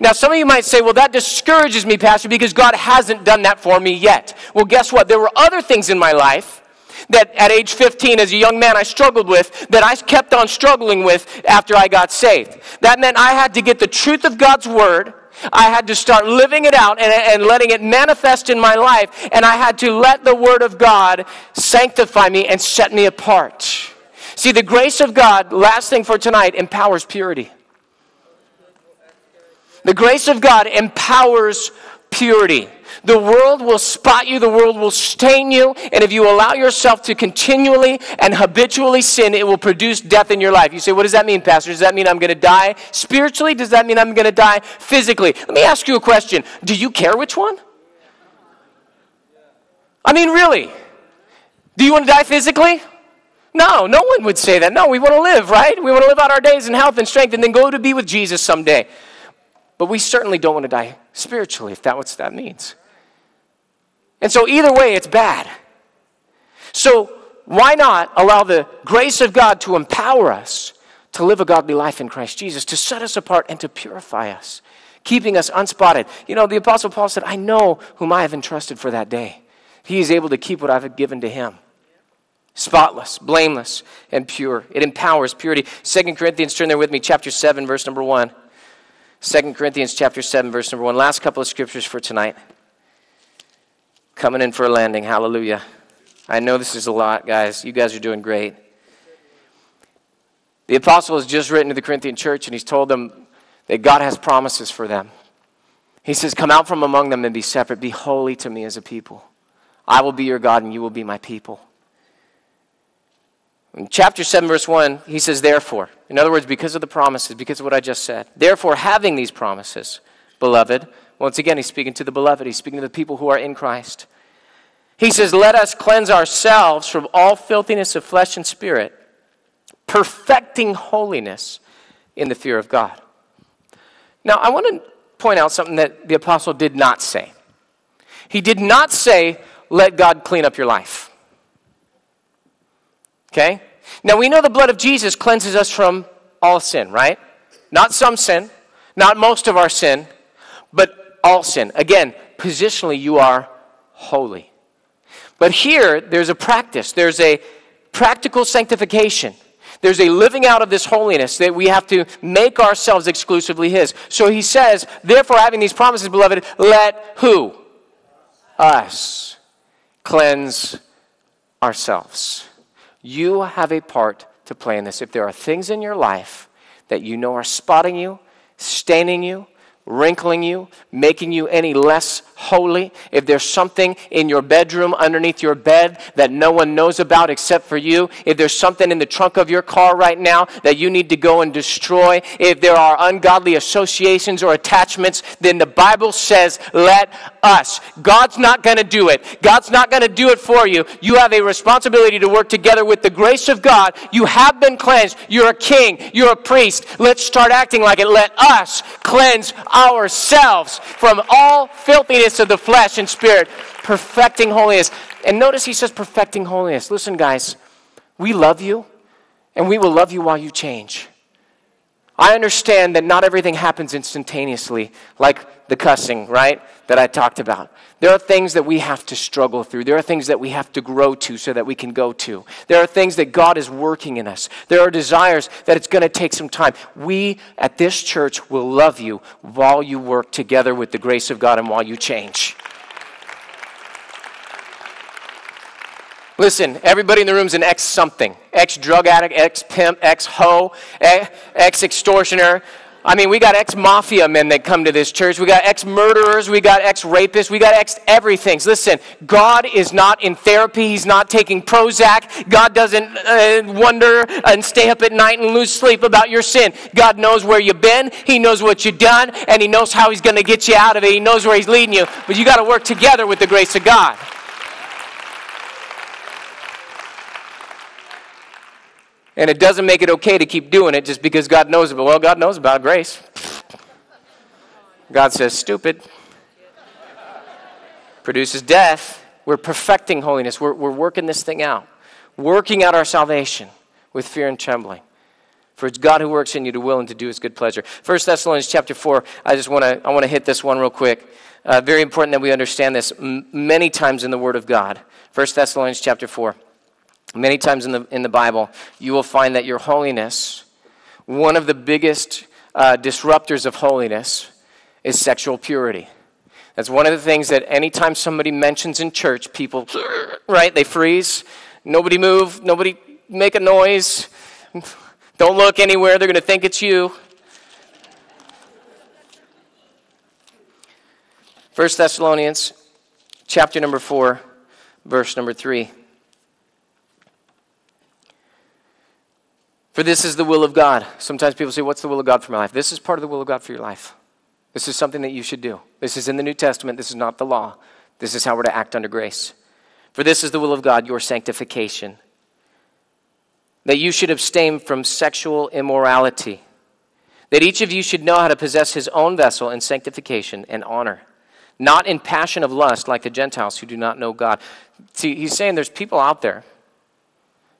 Now, some of you might say, well, that discourages me, Pastor, because God hasn't done that for me yet. Well, guess what? There were other things in my life that at age 15 as a young man I struggled with, that I kept on struggling with after I got saved. That meant I had to get the truth of God's Word. I had to start living it out and, and letting it manifest in my life. And I had to let the Word of God sanctify me and set me apart. See, the grace of God, last thing for tonight, empowers purity. The grace of God empowers purity. The world will spot you, the world will stain you, and if you allow yourself to continually and habitually sin, it will produce death in your life. You say, What does that mean, Pastor? Does that mean I'm going to die spiritually? Does that mean I'm going to die physically? Let me ask you a question Do you care which one? I mean, really? Do you want to die physically? No, no one would say that. No, we want to live, right? We want to live out our days in health and strength and then go to be with Jesus someday. But we certainly don't want to die spiritually, if that's what that means. And so, either way, it's bad. So, why not allow the grace of God to empower us to live a godly life in Christ Jesus, to set us apart and to purify us, keeping us unspotted? You know, the Apostle Paul said, I know whom I have entrusted for that day. He is able to keep what I've given to him. Spotless, blameless, and pure. It empowers purity. Second Corinthians, turn there with me, chapter 7, verse number 1. 2 Corinthians chapter 7, verse number 1. Last couple of scriptures for tonight. Coming in for a landing. Hallelujah. I know this is a lot, guys. You guys are doing great. The apostle has just written to the Corinthian church and he's told them that God has promises for them. He says, Come out from among them and be separate. Be holy to me as a people. I will be your God and you will be my people. In chapter 7, verse 1, he says, Therefore, in other words, because of the promises, because of what I just said, therefore, having these promises, beloved, once again, he's speaking to the beloved, he's speaking to the people who are in Christ. He says, Let us cleanse ourselves from all filthiness of flesh and spirit, perfecting holiness in the fear of God. Now, I want to point out something that the apostle did not say. He did not say, Let God clean up your life. Okay? Now, we know the blood of Jesus cleanses us from all sin, right? Not some sin, not most of our sin, but all sin. Again, positionally, you are holy. But here, there's a practice, there's a practical sanctification. There's a living out of this holiness that we have to make ourselves exclusively His. So he says, therefore, having these promises, beloved, let who? Us cleanse ourselves. You have a part to play in this. If there are things in your life that you know are spotting you, staining you, wrinkling you, making you any less holy, if there's something in your bedroom underneath your bed that no one knows about except for you, if there's something in the trunk of your car right now that you need to go and destroy, if there are ungodly associations or attachments, then the Bible says, let us. God's not going to do it. God's not going to do it for you. You have a responsibility to work together with the grace of God. You have been cleansed. You're a king. You're a priest. Let's start acting like it. Let us cleanse ourselves from all filthiness of the flesh and spirit, perfecting holiness. And notice he says, perfecting holiness. Listen, guys, we love you, and we will love you while you change. I understand that not everything happens instantaneously, like the cussing, right, that I talked about. There are things that we have to struggle through. There are things that we have to grow to so that we can go to. There are things that God is working in us. There are desires that it's going to take some time. We at this church will love you while you work together with the grace of God and while you change. Listen, everybody in the room is an ex something ex drug addict, ex pimp, ex hoe, ex extortioner. I mean, we got ex mafia men that come to this church. We got ex murderers. We got ex rapists. We got ex everything. Listen, God is not in therapy. He's not taking Prozac. God doesn't uh, wonder and stay up at night and lose sleep about your sin. God knows where you've been. He knows what you've done. And He knows how He's going to get you out of it. He knows where He's leading you. But you got to work together with the grace of God. And it doesn't make it okay to keep doing it just because God knows about Well, God knows about grace. God says, stupid. Produces death. We're perfecting holiness. We're, we're working this thing out. Working out our salvation with fear and trembling. For it's God who works in you to will and to do his good pleasure. First Thessalonians chapter 4, I just want to I want to hit this one real quick. Uh, very important that we understand this m- many times in the Word of God. First Thessalonians chapter 4. Many times in the, in the Bible, you will find that your holiness, one of the biggest uh, disruptors of holiness, is sexual purity. That's one of the things that anytime somebody mentions in church, people, right, they freeze. Nobody move, nobody make a noise. Don't look anywhere, they're going to think it's you. 1 Thessalonians chapter number 4, verse number 3. For this is the will of God. Sometimes people say, What's the will of God for my life? This is part of the will of God for your life. This is something that you should do. This is in the New Testament. This is not the law. This is how we're to act under grace. For this is the will of God, your sanctification. That you should abstain from sexual immorality. That each of you should know how to possess his own vessel in sanctification and honor, not in passion of lust like the Gentiles who do not know God. See, he's saying there's people out there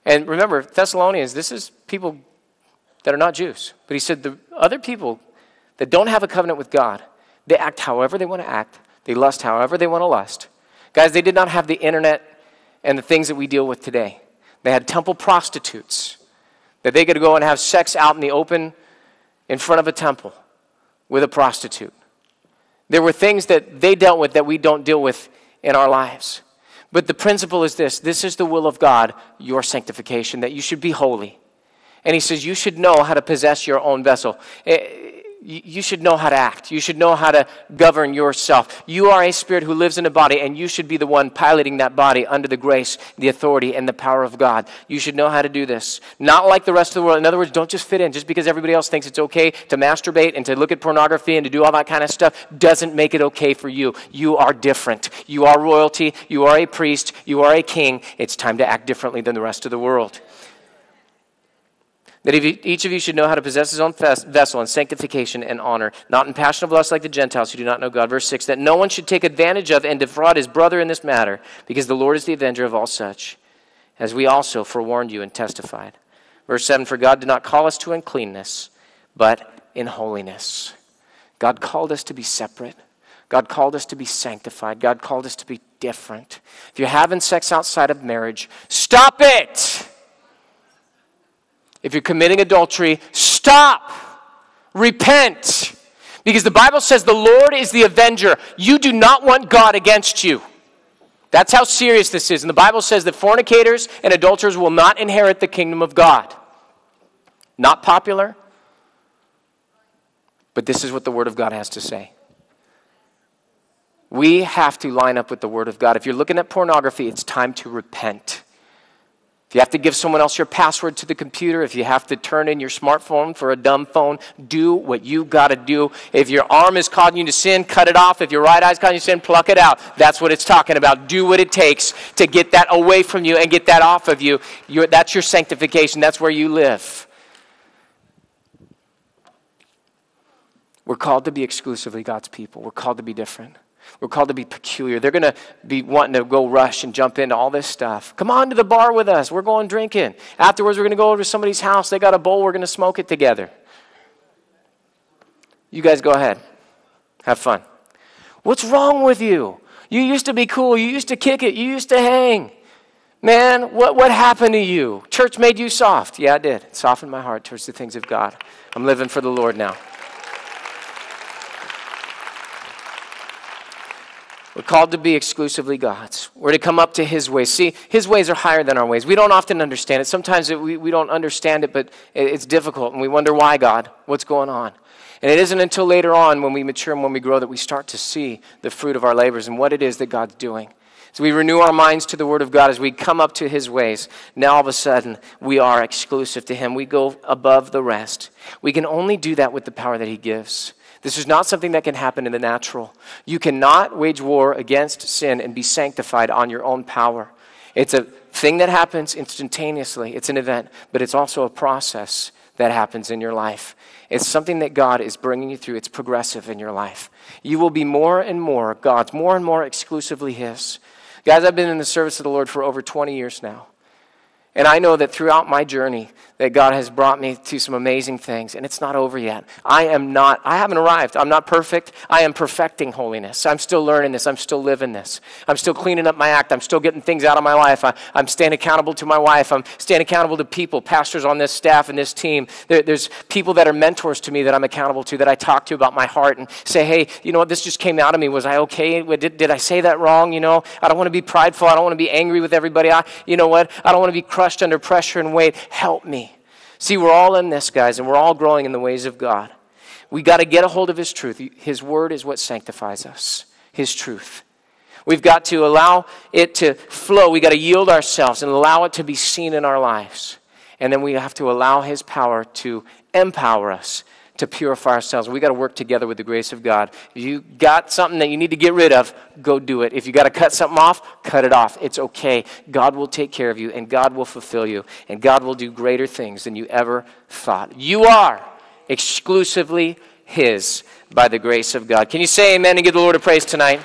And remember, Thessalonians, this is people that are not Jews. But he said the other people that don't have a covenant with God, they act however they want to act, they lust however they want to lust. Guys, they did not have the internet and the things that we deal with today. They had temple prostitutes that they could go and have sex out in the open in front of a temple with a prostitute. There were things that they dealt with that we don't deal with in our lives. But the principle is this this is the will of God, your sanctification, that you should be holy. And he says you should know how to possess your own vessel. Eh, you should know how to act. You should know how to govern yourself. You are a spirit who lives in a body, and you should be the one piloting that body under the grace, the authority, and the power of God. You should know how to do this. Not like the rest of the world. In other words, don't just fit in. Just because everybody else thinks it's okay to masturbate and to look at pornography and to do all that kind of stuff doesn't make it okay for you. You are different. You are royalty. You are a priest. You are a king. It's time to act differently than the rest of the world that each of you should know how to possess his own vessel in sanctification and honor, not in passion of lust like the Gentiles who do not know God. Verse 6 that no one should take advantage of and defraud his brother in this matter, because the Lord is the avenger of all such, as we also forewarned you and testified. Verse 7 For God did not call us to uncleanness, but in holiness. God called us to be separate. God called us to be sanctified. God called us to be different. If you're having sex outside of marriage, stop it! If you're committing adultery, stop. Repent. Because the Bible says the Lord is the avenger. You do not want God against you. That's how serious this is. And the Bible says that fornicators and adulterers will not inherit the kingdom of God. Not popular, but this is what the Word of God has to say. We have to line up with the Word of God. If you're looking at pornography, it's time to repent. If you have to give someone else your password to the computer, if you have to turn in your smartphone for a dumb phone, do what you got to do. If your arm is causing you to sin, cut it off. If your right eye is causing you to sin, pluck it out. That's what it's talking about. Do what it takes to get that away from you and get that off of you. You're, that's your sanctification. That's where you live. We're called to be exclusively God's people. We're called to be different. We're called to be peculiar. They're going to be wanting to go rush and jump into all this stuff. Come on to the bar with us. We're going drinking. Afterwards, we're going to go over to somebody's house. They got a bowl. We're going to smoke it together. You guys go ahead. Have fun. What's wrong with you? You used to be cool. You used to kick it. You used to hang. Man, what, what happened to you? Church made you soft. Yeah, it did. It softened my heart towards the things of God. I'm living for the Lord now. We're called to be exclusively God's. We're to come up to His ways. See, His ways are higher than our ways. We don't often understand it. Sometimes it, we, we don't understand it, but it's difficult, and we wonder why, God, what's going on? And it isn't until later on, when we mature and when we grow, that we start to see the fruit of our labors and what it is that God's doing. So we renew our minds to the Word of God as we come up to His ways. Now, all of a sudden, we are exclusive to Him. We go above the rest. We can only do that with the power that He gives. This is not something that can happen in the natural. You cannot wage war against sin and be sanctified on your own power. It's a thing that happens instantaneously, it's an event, but it's also a process that happens in your life. It's something that God is bringing you through, it's progressive in your life. You will be more and more God's, more and more exclusively His. Guys, I've been in the service of the Lord for over 20 years now. And I know that throughout my journey that God has brought me to some amazing things and it's not over yet. I am not I haven't arrived. I'm not perfect. I am perfecting holiness. I'm still learning this. I'm still living this. I'm still cleaning up my act. I'm still getting things out of my life. I, am staying accountable to my wife. I'm staying accountable to people, pastors on this staff and this team. There, there's people that are mentors to me that I'm accountable to that I talk to about my heart and say, "Hey, you know what? This just came out of me. Was I okay? Did, did I say that wrong? You know, I don't want to be prideful. I don't want to be angry with everybody. I, you know what? I don't want to be crushed under pressure and weight. Help me. See, we're all in this, guys, and we're all growing in the ways of God. We got to get a hold of His truth. His word is what sanctifies us, His truth. We've got to allow it to flow. We've got to yield ourselves and allow it to be seen in our lives. And then we have to allow His power to empower us to purify ourselves. We got to work together with the grace of God. If you got something that you need to get rid of, go do it. If you got to cut something off, cut it off. It's okay. God will take care of you and God will fulfill you and God will do greater things than you ever thought. You are exclusively His by the grace of God. Can you say amen and give the Lord a praise tonight?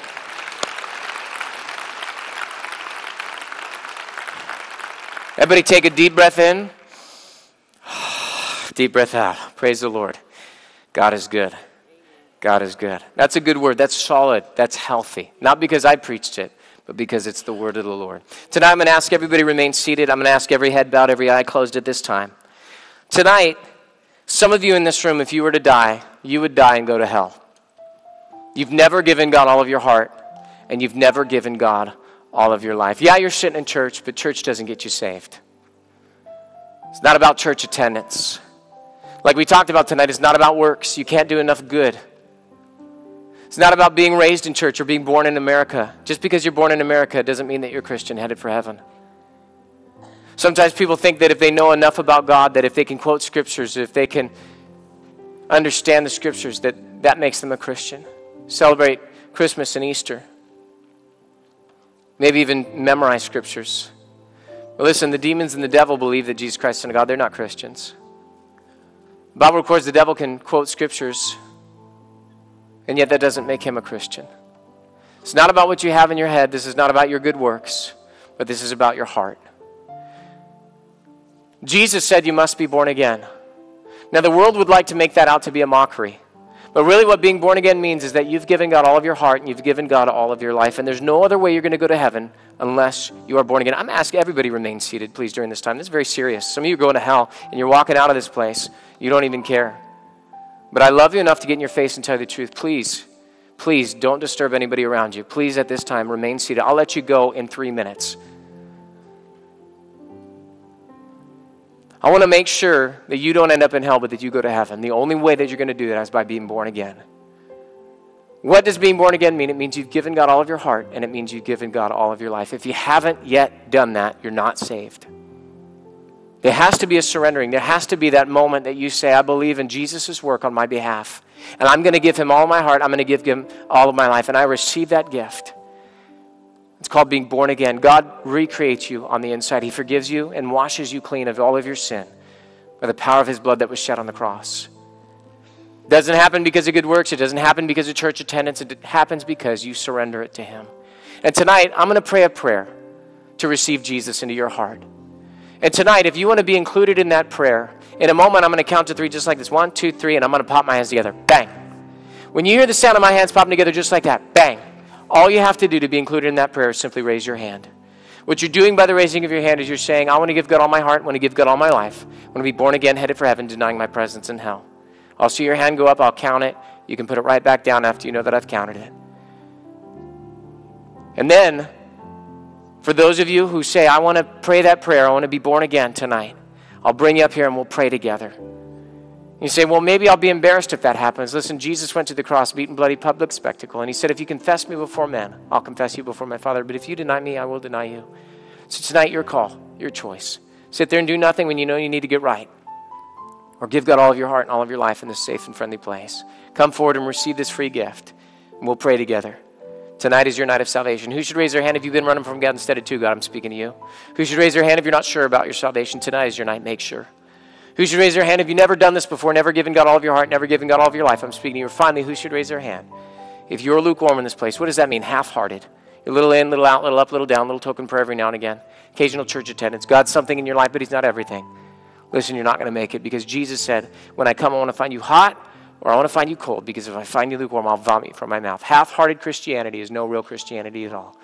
Everybody take a deep breath in. deep breath out. Praise the Lord. God is good. God is good. That's a good word. That's solid. That's healthy. Not because I preached it, but because it's the word of the Lord. Tonight, I'm going to ask everybody to remain seated. I'm going to ask every head bowed, every eye closed at this time. Tonight, some of you in this room, if you were to die, you would die and go to hell. You've never given God all of your heart, and you've never given God all of your life. Yeah, you're sitting in church, but church doesn't get you saved. It's not about church attendance. Like we talked about tonight, it's not about works. You can't do enough good. It's not about being raised in church or being born in America. Just because you're born in America doesn't mean that you're Christian headed for heaven. Sometimes people think that if they know enough about God, that if they can quote scriptures, if they can understand the scriptures, that that makes them a Christian. Celebrate Christmas and Easter. Maybe even memorize scriptures. But listen, the demons and the devil believe that Jesus Christ is God. They're not Christians. The Bible records the devil can quote scriptures, and yet that doesn't make him a Christian. It's not about what you have in your head. This is not about your good works, but this is about your heart. Jesus said you must be born again. Now, the world would like to make that out to be a mockery. But really, what being born again means is that you've given God all of your heart and you've given God all of your life. And there's no other way you're going to go to heaven unless you are born again. I'm asking everybody remain seated, please, during this time. This is very serious. Some of you are going to hell and you're walking out of this place. You don't even care. But I love you enough to get in your face and tell you the truth. Please, please don't disturb anybody around you. Please, at this time, remain seated. I'll let you go in three minutes. I want to make sure that you don't end up in hell, but that you go to heaven. The only way that you're going to do that is by being born again. What does being born again mean? It means you've given God all of your heart, and it means you've given God all of your life. If you haven't yet done that, you're not saved. There has to be a surrendering. There has to be that moment that you say, I believe in Jesus' work on my behalf, and I'm going to give him all my heart. I'm going to give him all of my life, and I receive that gift. It's called being born again. God recreates you on the inside. He forgives you and washes you clean of all of your sin by the power of His blood that was shed on the cross. It doesn't happen because of good works. It doesn't happen because of church attendance. It happens because you surrender it to Him. And tonight, I'm going to pray a prayer to receive Jesus into your heart. And tonight, if you want to be included in that prayer, in a moment, I'm going to count to three just like this one, two, three, and I'm going to pop my hands together. Bang. When you hear the sound of my hands popping together just like that, bang. All you have to do to be included in that prayer is simply raise your hand. What you're doing by the raising of your hand is you're saying, I want to give God all my heart, I want to give God all my life. I want to be born again, headed for heaven, denying my presence in hell. I'll see your hand go up, I'll count it. You can put it right back down after you know that I've counted it. And then, for those of you who say, I want to pray that prayer, I want to be born again tonight, I'll bring you up here and we'll pray together. You say, well, maybe I'll be embarrassed if that happens. Listen, Jesus went to the cross, beaten, bloody, public spectacle, and he said, if you confess me before men, I'll confess you before my Father. But if you deny me, I will deny you. So tonight, your call, your choice. Sit there and do nothing when you know you need to get right. Or give God all of your heart and all of your life in this safe and friendly place. Come forward and receive this free gift, and we'll pray together. Tonight is your night of salvation. Who should raise their hand if you've been running from God instead of to God? I'm speaking to you. Who should raise their hand if you're not sure about your salvation? Tonight is your night. Make sure. Who should raise their hand? Have you never done this before, never given God all of your heart, never given God all of your life? I'm speaking to you. Finally, who should raise their hand? If you're lukewarm in this place, what does that mean? Half hearted. You're little in, little out, little up, little down, little token prayer every now and again. Occasional church attendance. God's something in your life, but He's not everything. Listen, you're not going to make it because Jesus said, When I come, I want to find you hot or I want to find you cold because if I find you lukewarm, I'll vomit from my mouth. Half hearted Christianity is no real Christianity at all.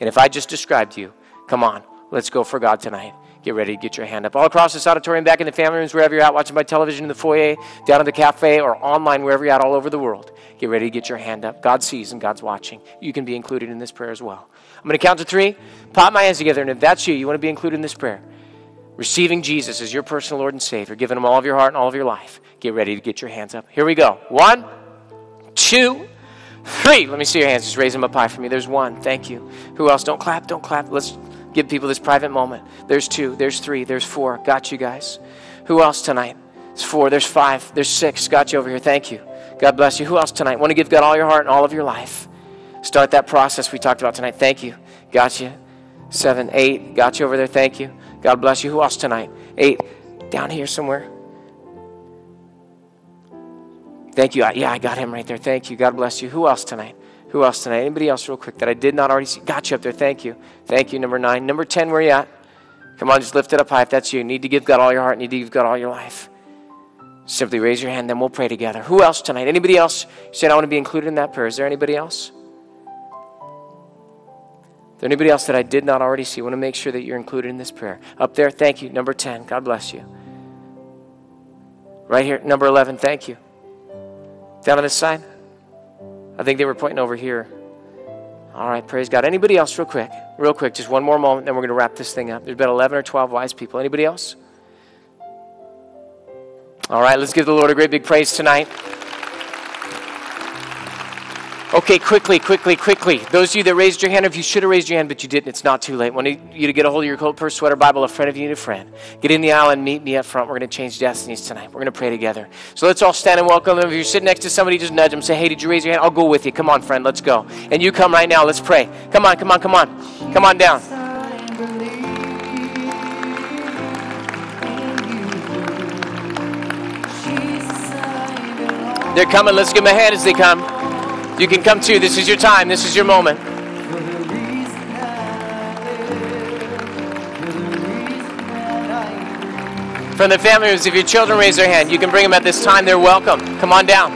And if I just described you, come on, let's go for God tonight. Get ready to get your hand up. All across this auditorium, back in the family rooms, wherever you're at, watching by television in the foyer, down in the cafe, or online, wherever you're at, all over the world. Get ready to get your hand up. God sees and God's watching. You can be included in this prayer as well. I'm going to count to three. Pop my hands together, and if that's you, you want to be included in this prayer. Receiving Jesus as your personal Lord and Savior, giving Him all of your heart and all of your life. Get ready to get your hands up. Here we go. One, two, three. Let me see your hands. Just raise them up high for me. There's one. Thank you. Who else? Don't clap. Don't clap. Let's Give people this private moment. There's two, there's three, there's four. Got you guys. Who else tonight? It's four, there's five, there's six. Got you over here. Thank you. God bless you. Who else tonight? Want to give God all your heart and all of your life? Start that process we talked about tonight. Thank you. Got you. Seven, eight. Got you over there. Thank you. God bless you. Who else tonight? Eight. Down here somewhere. Thank you. Yeah, I got him right there. Thank you. God bless you. Who else tonight? Who else tonight? Anybody else, real quick, that I did not already see? Got you up there. Thank you. Thank you. Number nine. Number 10, where you at? Come on, just lift it up high if that's you. Need to give God all your heart, need to give God all your life. Simply raise your hand, then we'll pray together. Who else tonight? Anybody else said, I want to be included in that prayer? Is there anybody else? Is there anybody else that I did not already see? I want to make sure that you're included in this prayer. Up there, thank you. Number 10, God bless you. Right here, number 11, thank you. Down on this side? I think they were pointing over here. All right, praise God. Anybody else, real quick? Real quick, just one more moment, then we're going to wrap this thing up. There's been 11 or 12 wise people. Anybody else? All right, let's give the Lord a great big praise tonight. Okay, quickly, quickly, quickly. Those of you that raised your hand, if you should have raised your hand but you didn't, it's not too late. I want you to get a hold of your coat, purse, sweater, Bible, a friend of you, and a friend. Get in the aisle and meet me up front. We're going to change destinies tonight. We're going to pray together. So let's all stand and welcome them. If you're sitting next to somebody, just nudge them. Say, hey, did you raise your hand? I'll go with you. Come on, friend, let's go. And you come right now. Let's pray. Come on, come on, come on. Come on down. They're coming. Let's give them a hand as they come. You can come too. This is your time. This is your moment. From the families, if your children raise their hand, you can bring them at this time. They're welcome. Come on down.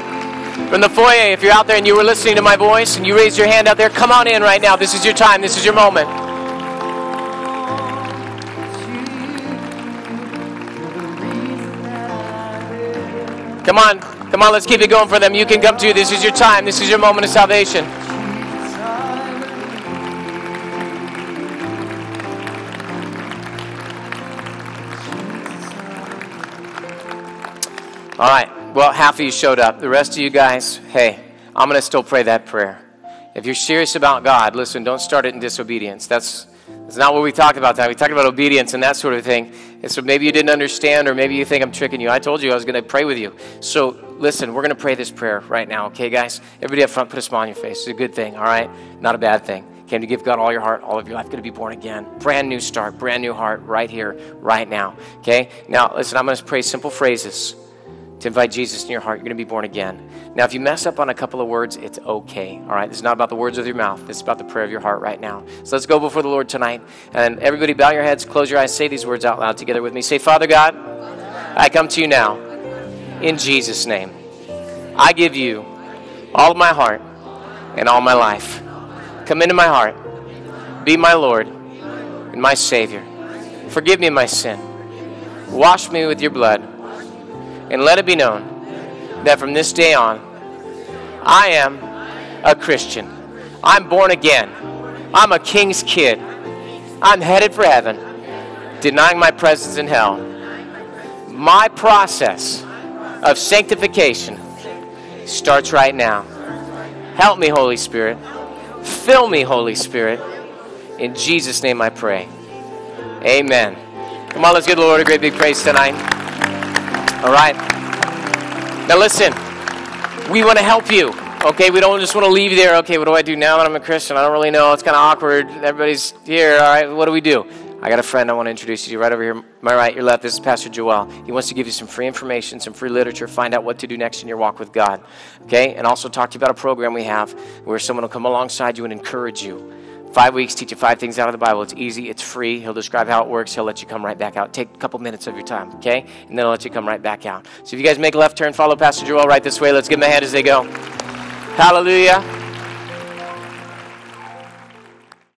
From the foyer, if you're out there and you were listening to my voice and you raised your hand out there, come on in right now. This is your time. This is your moment. Come on. Come on, let's keep it going for them. You can come too. This is your time. This is your moment of salvation. All right. Well, half of you showed up. The rest of you guys, hey, I'm going to still pray that prayer. If you're serious about God, listen, don't start it in disobedience. That's that's not what we talked about that. We talked about obedience and that sort of thing. And so maybe you didn't understand, or maybe you think I'm tricking you. I told you I was going to pray with you. So listen, we're going to pray this prayer right now, okay, guys? Everybody up front, put a smile on your face. It's a good thing, all right? Not a bad thing. Came to give God all your heart, all of your life, going to be born again. Brand new start, brand new heart right here, right now, okay? Now, listen, I'm going to pray simple phrases to invite Jesus in your heart. You're going to be born again. Now, if you mess up on a couple of words, it's okay. All right? This is not about the words of your mouth. This is about the prayer of your heart right now. So let's go before the Lord tonight. And everybody, bow your heads, close your eyes, say these words out loud together with me. Say, Father God, I come to you now in Jesus' name. I give you all of my heart and all my life. Come into my heart. Be my Lord and my Savior. Forgive me my sin. Wash me with your blood and let it be known that from this day on, I am a Christian. I'm born again. I'm a king's kid. I'm headed for heaven, denying my presence in hell. My process of sanctification starts right now. Help me, Holy Spirit. Fill me, Holy Spirit. In Jesus' name I pray. Amen. Come on, let's give the Lord a great big praise tonight. All right. Now listen, we want to help you. Okay, we don't just want to leave you there. Okay, what do I do now that I'm a Christian? I don't really know. It's kind of awkward. Everybody's here. All right, what do we do? I got a friend I want to introduce you to right over here. My right, your left. This is Pastor Joel. He wants to give you some free information, some free literature, find out what to do next in your walk with God. Okay, and also talk to you about a program we have where someone will come alongside you and encourage you. Five weeks, teach you five things out of the Bible. It's easy, it's free. He'll describe how it works. He'll let you come right back out. Take a couple minutes of your time, okay? And then he'll let you come right back out. So if you guys make a left turn, follow Pastor Joel right this way. Let's give him a hand as they go. Hallelujah.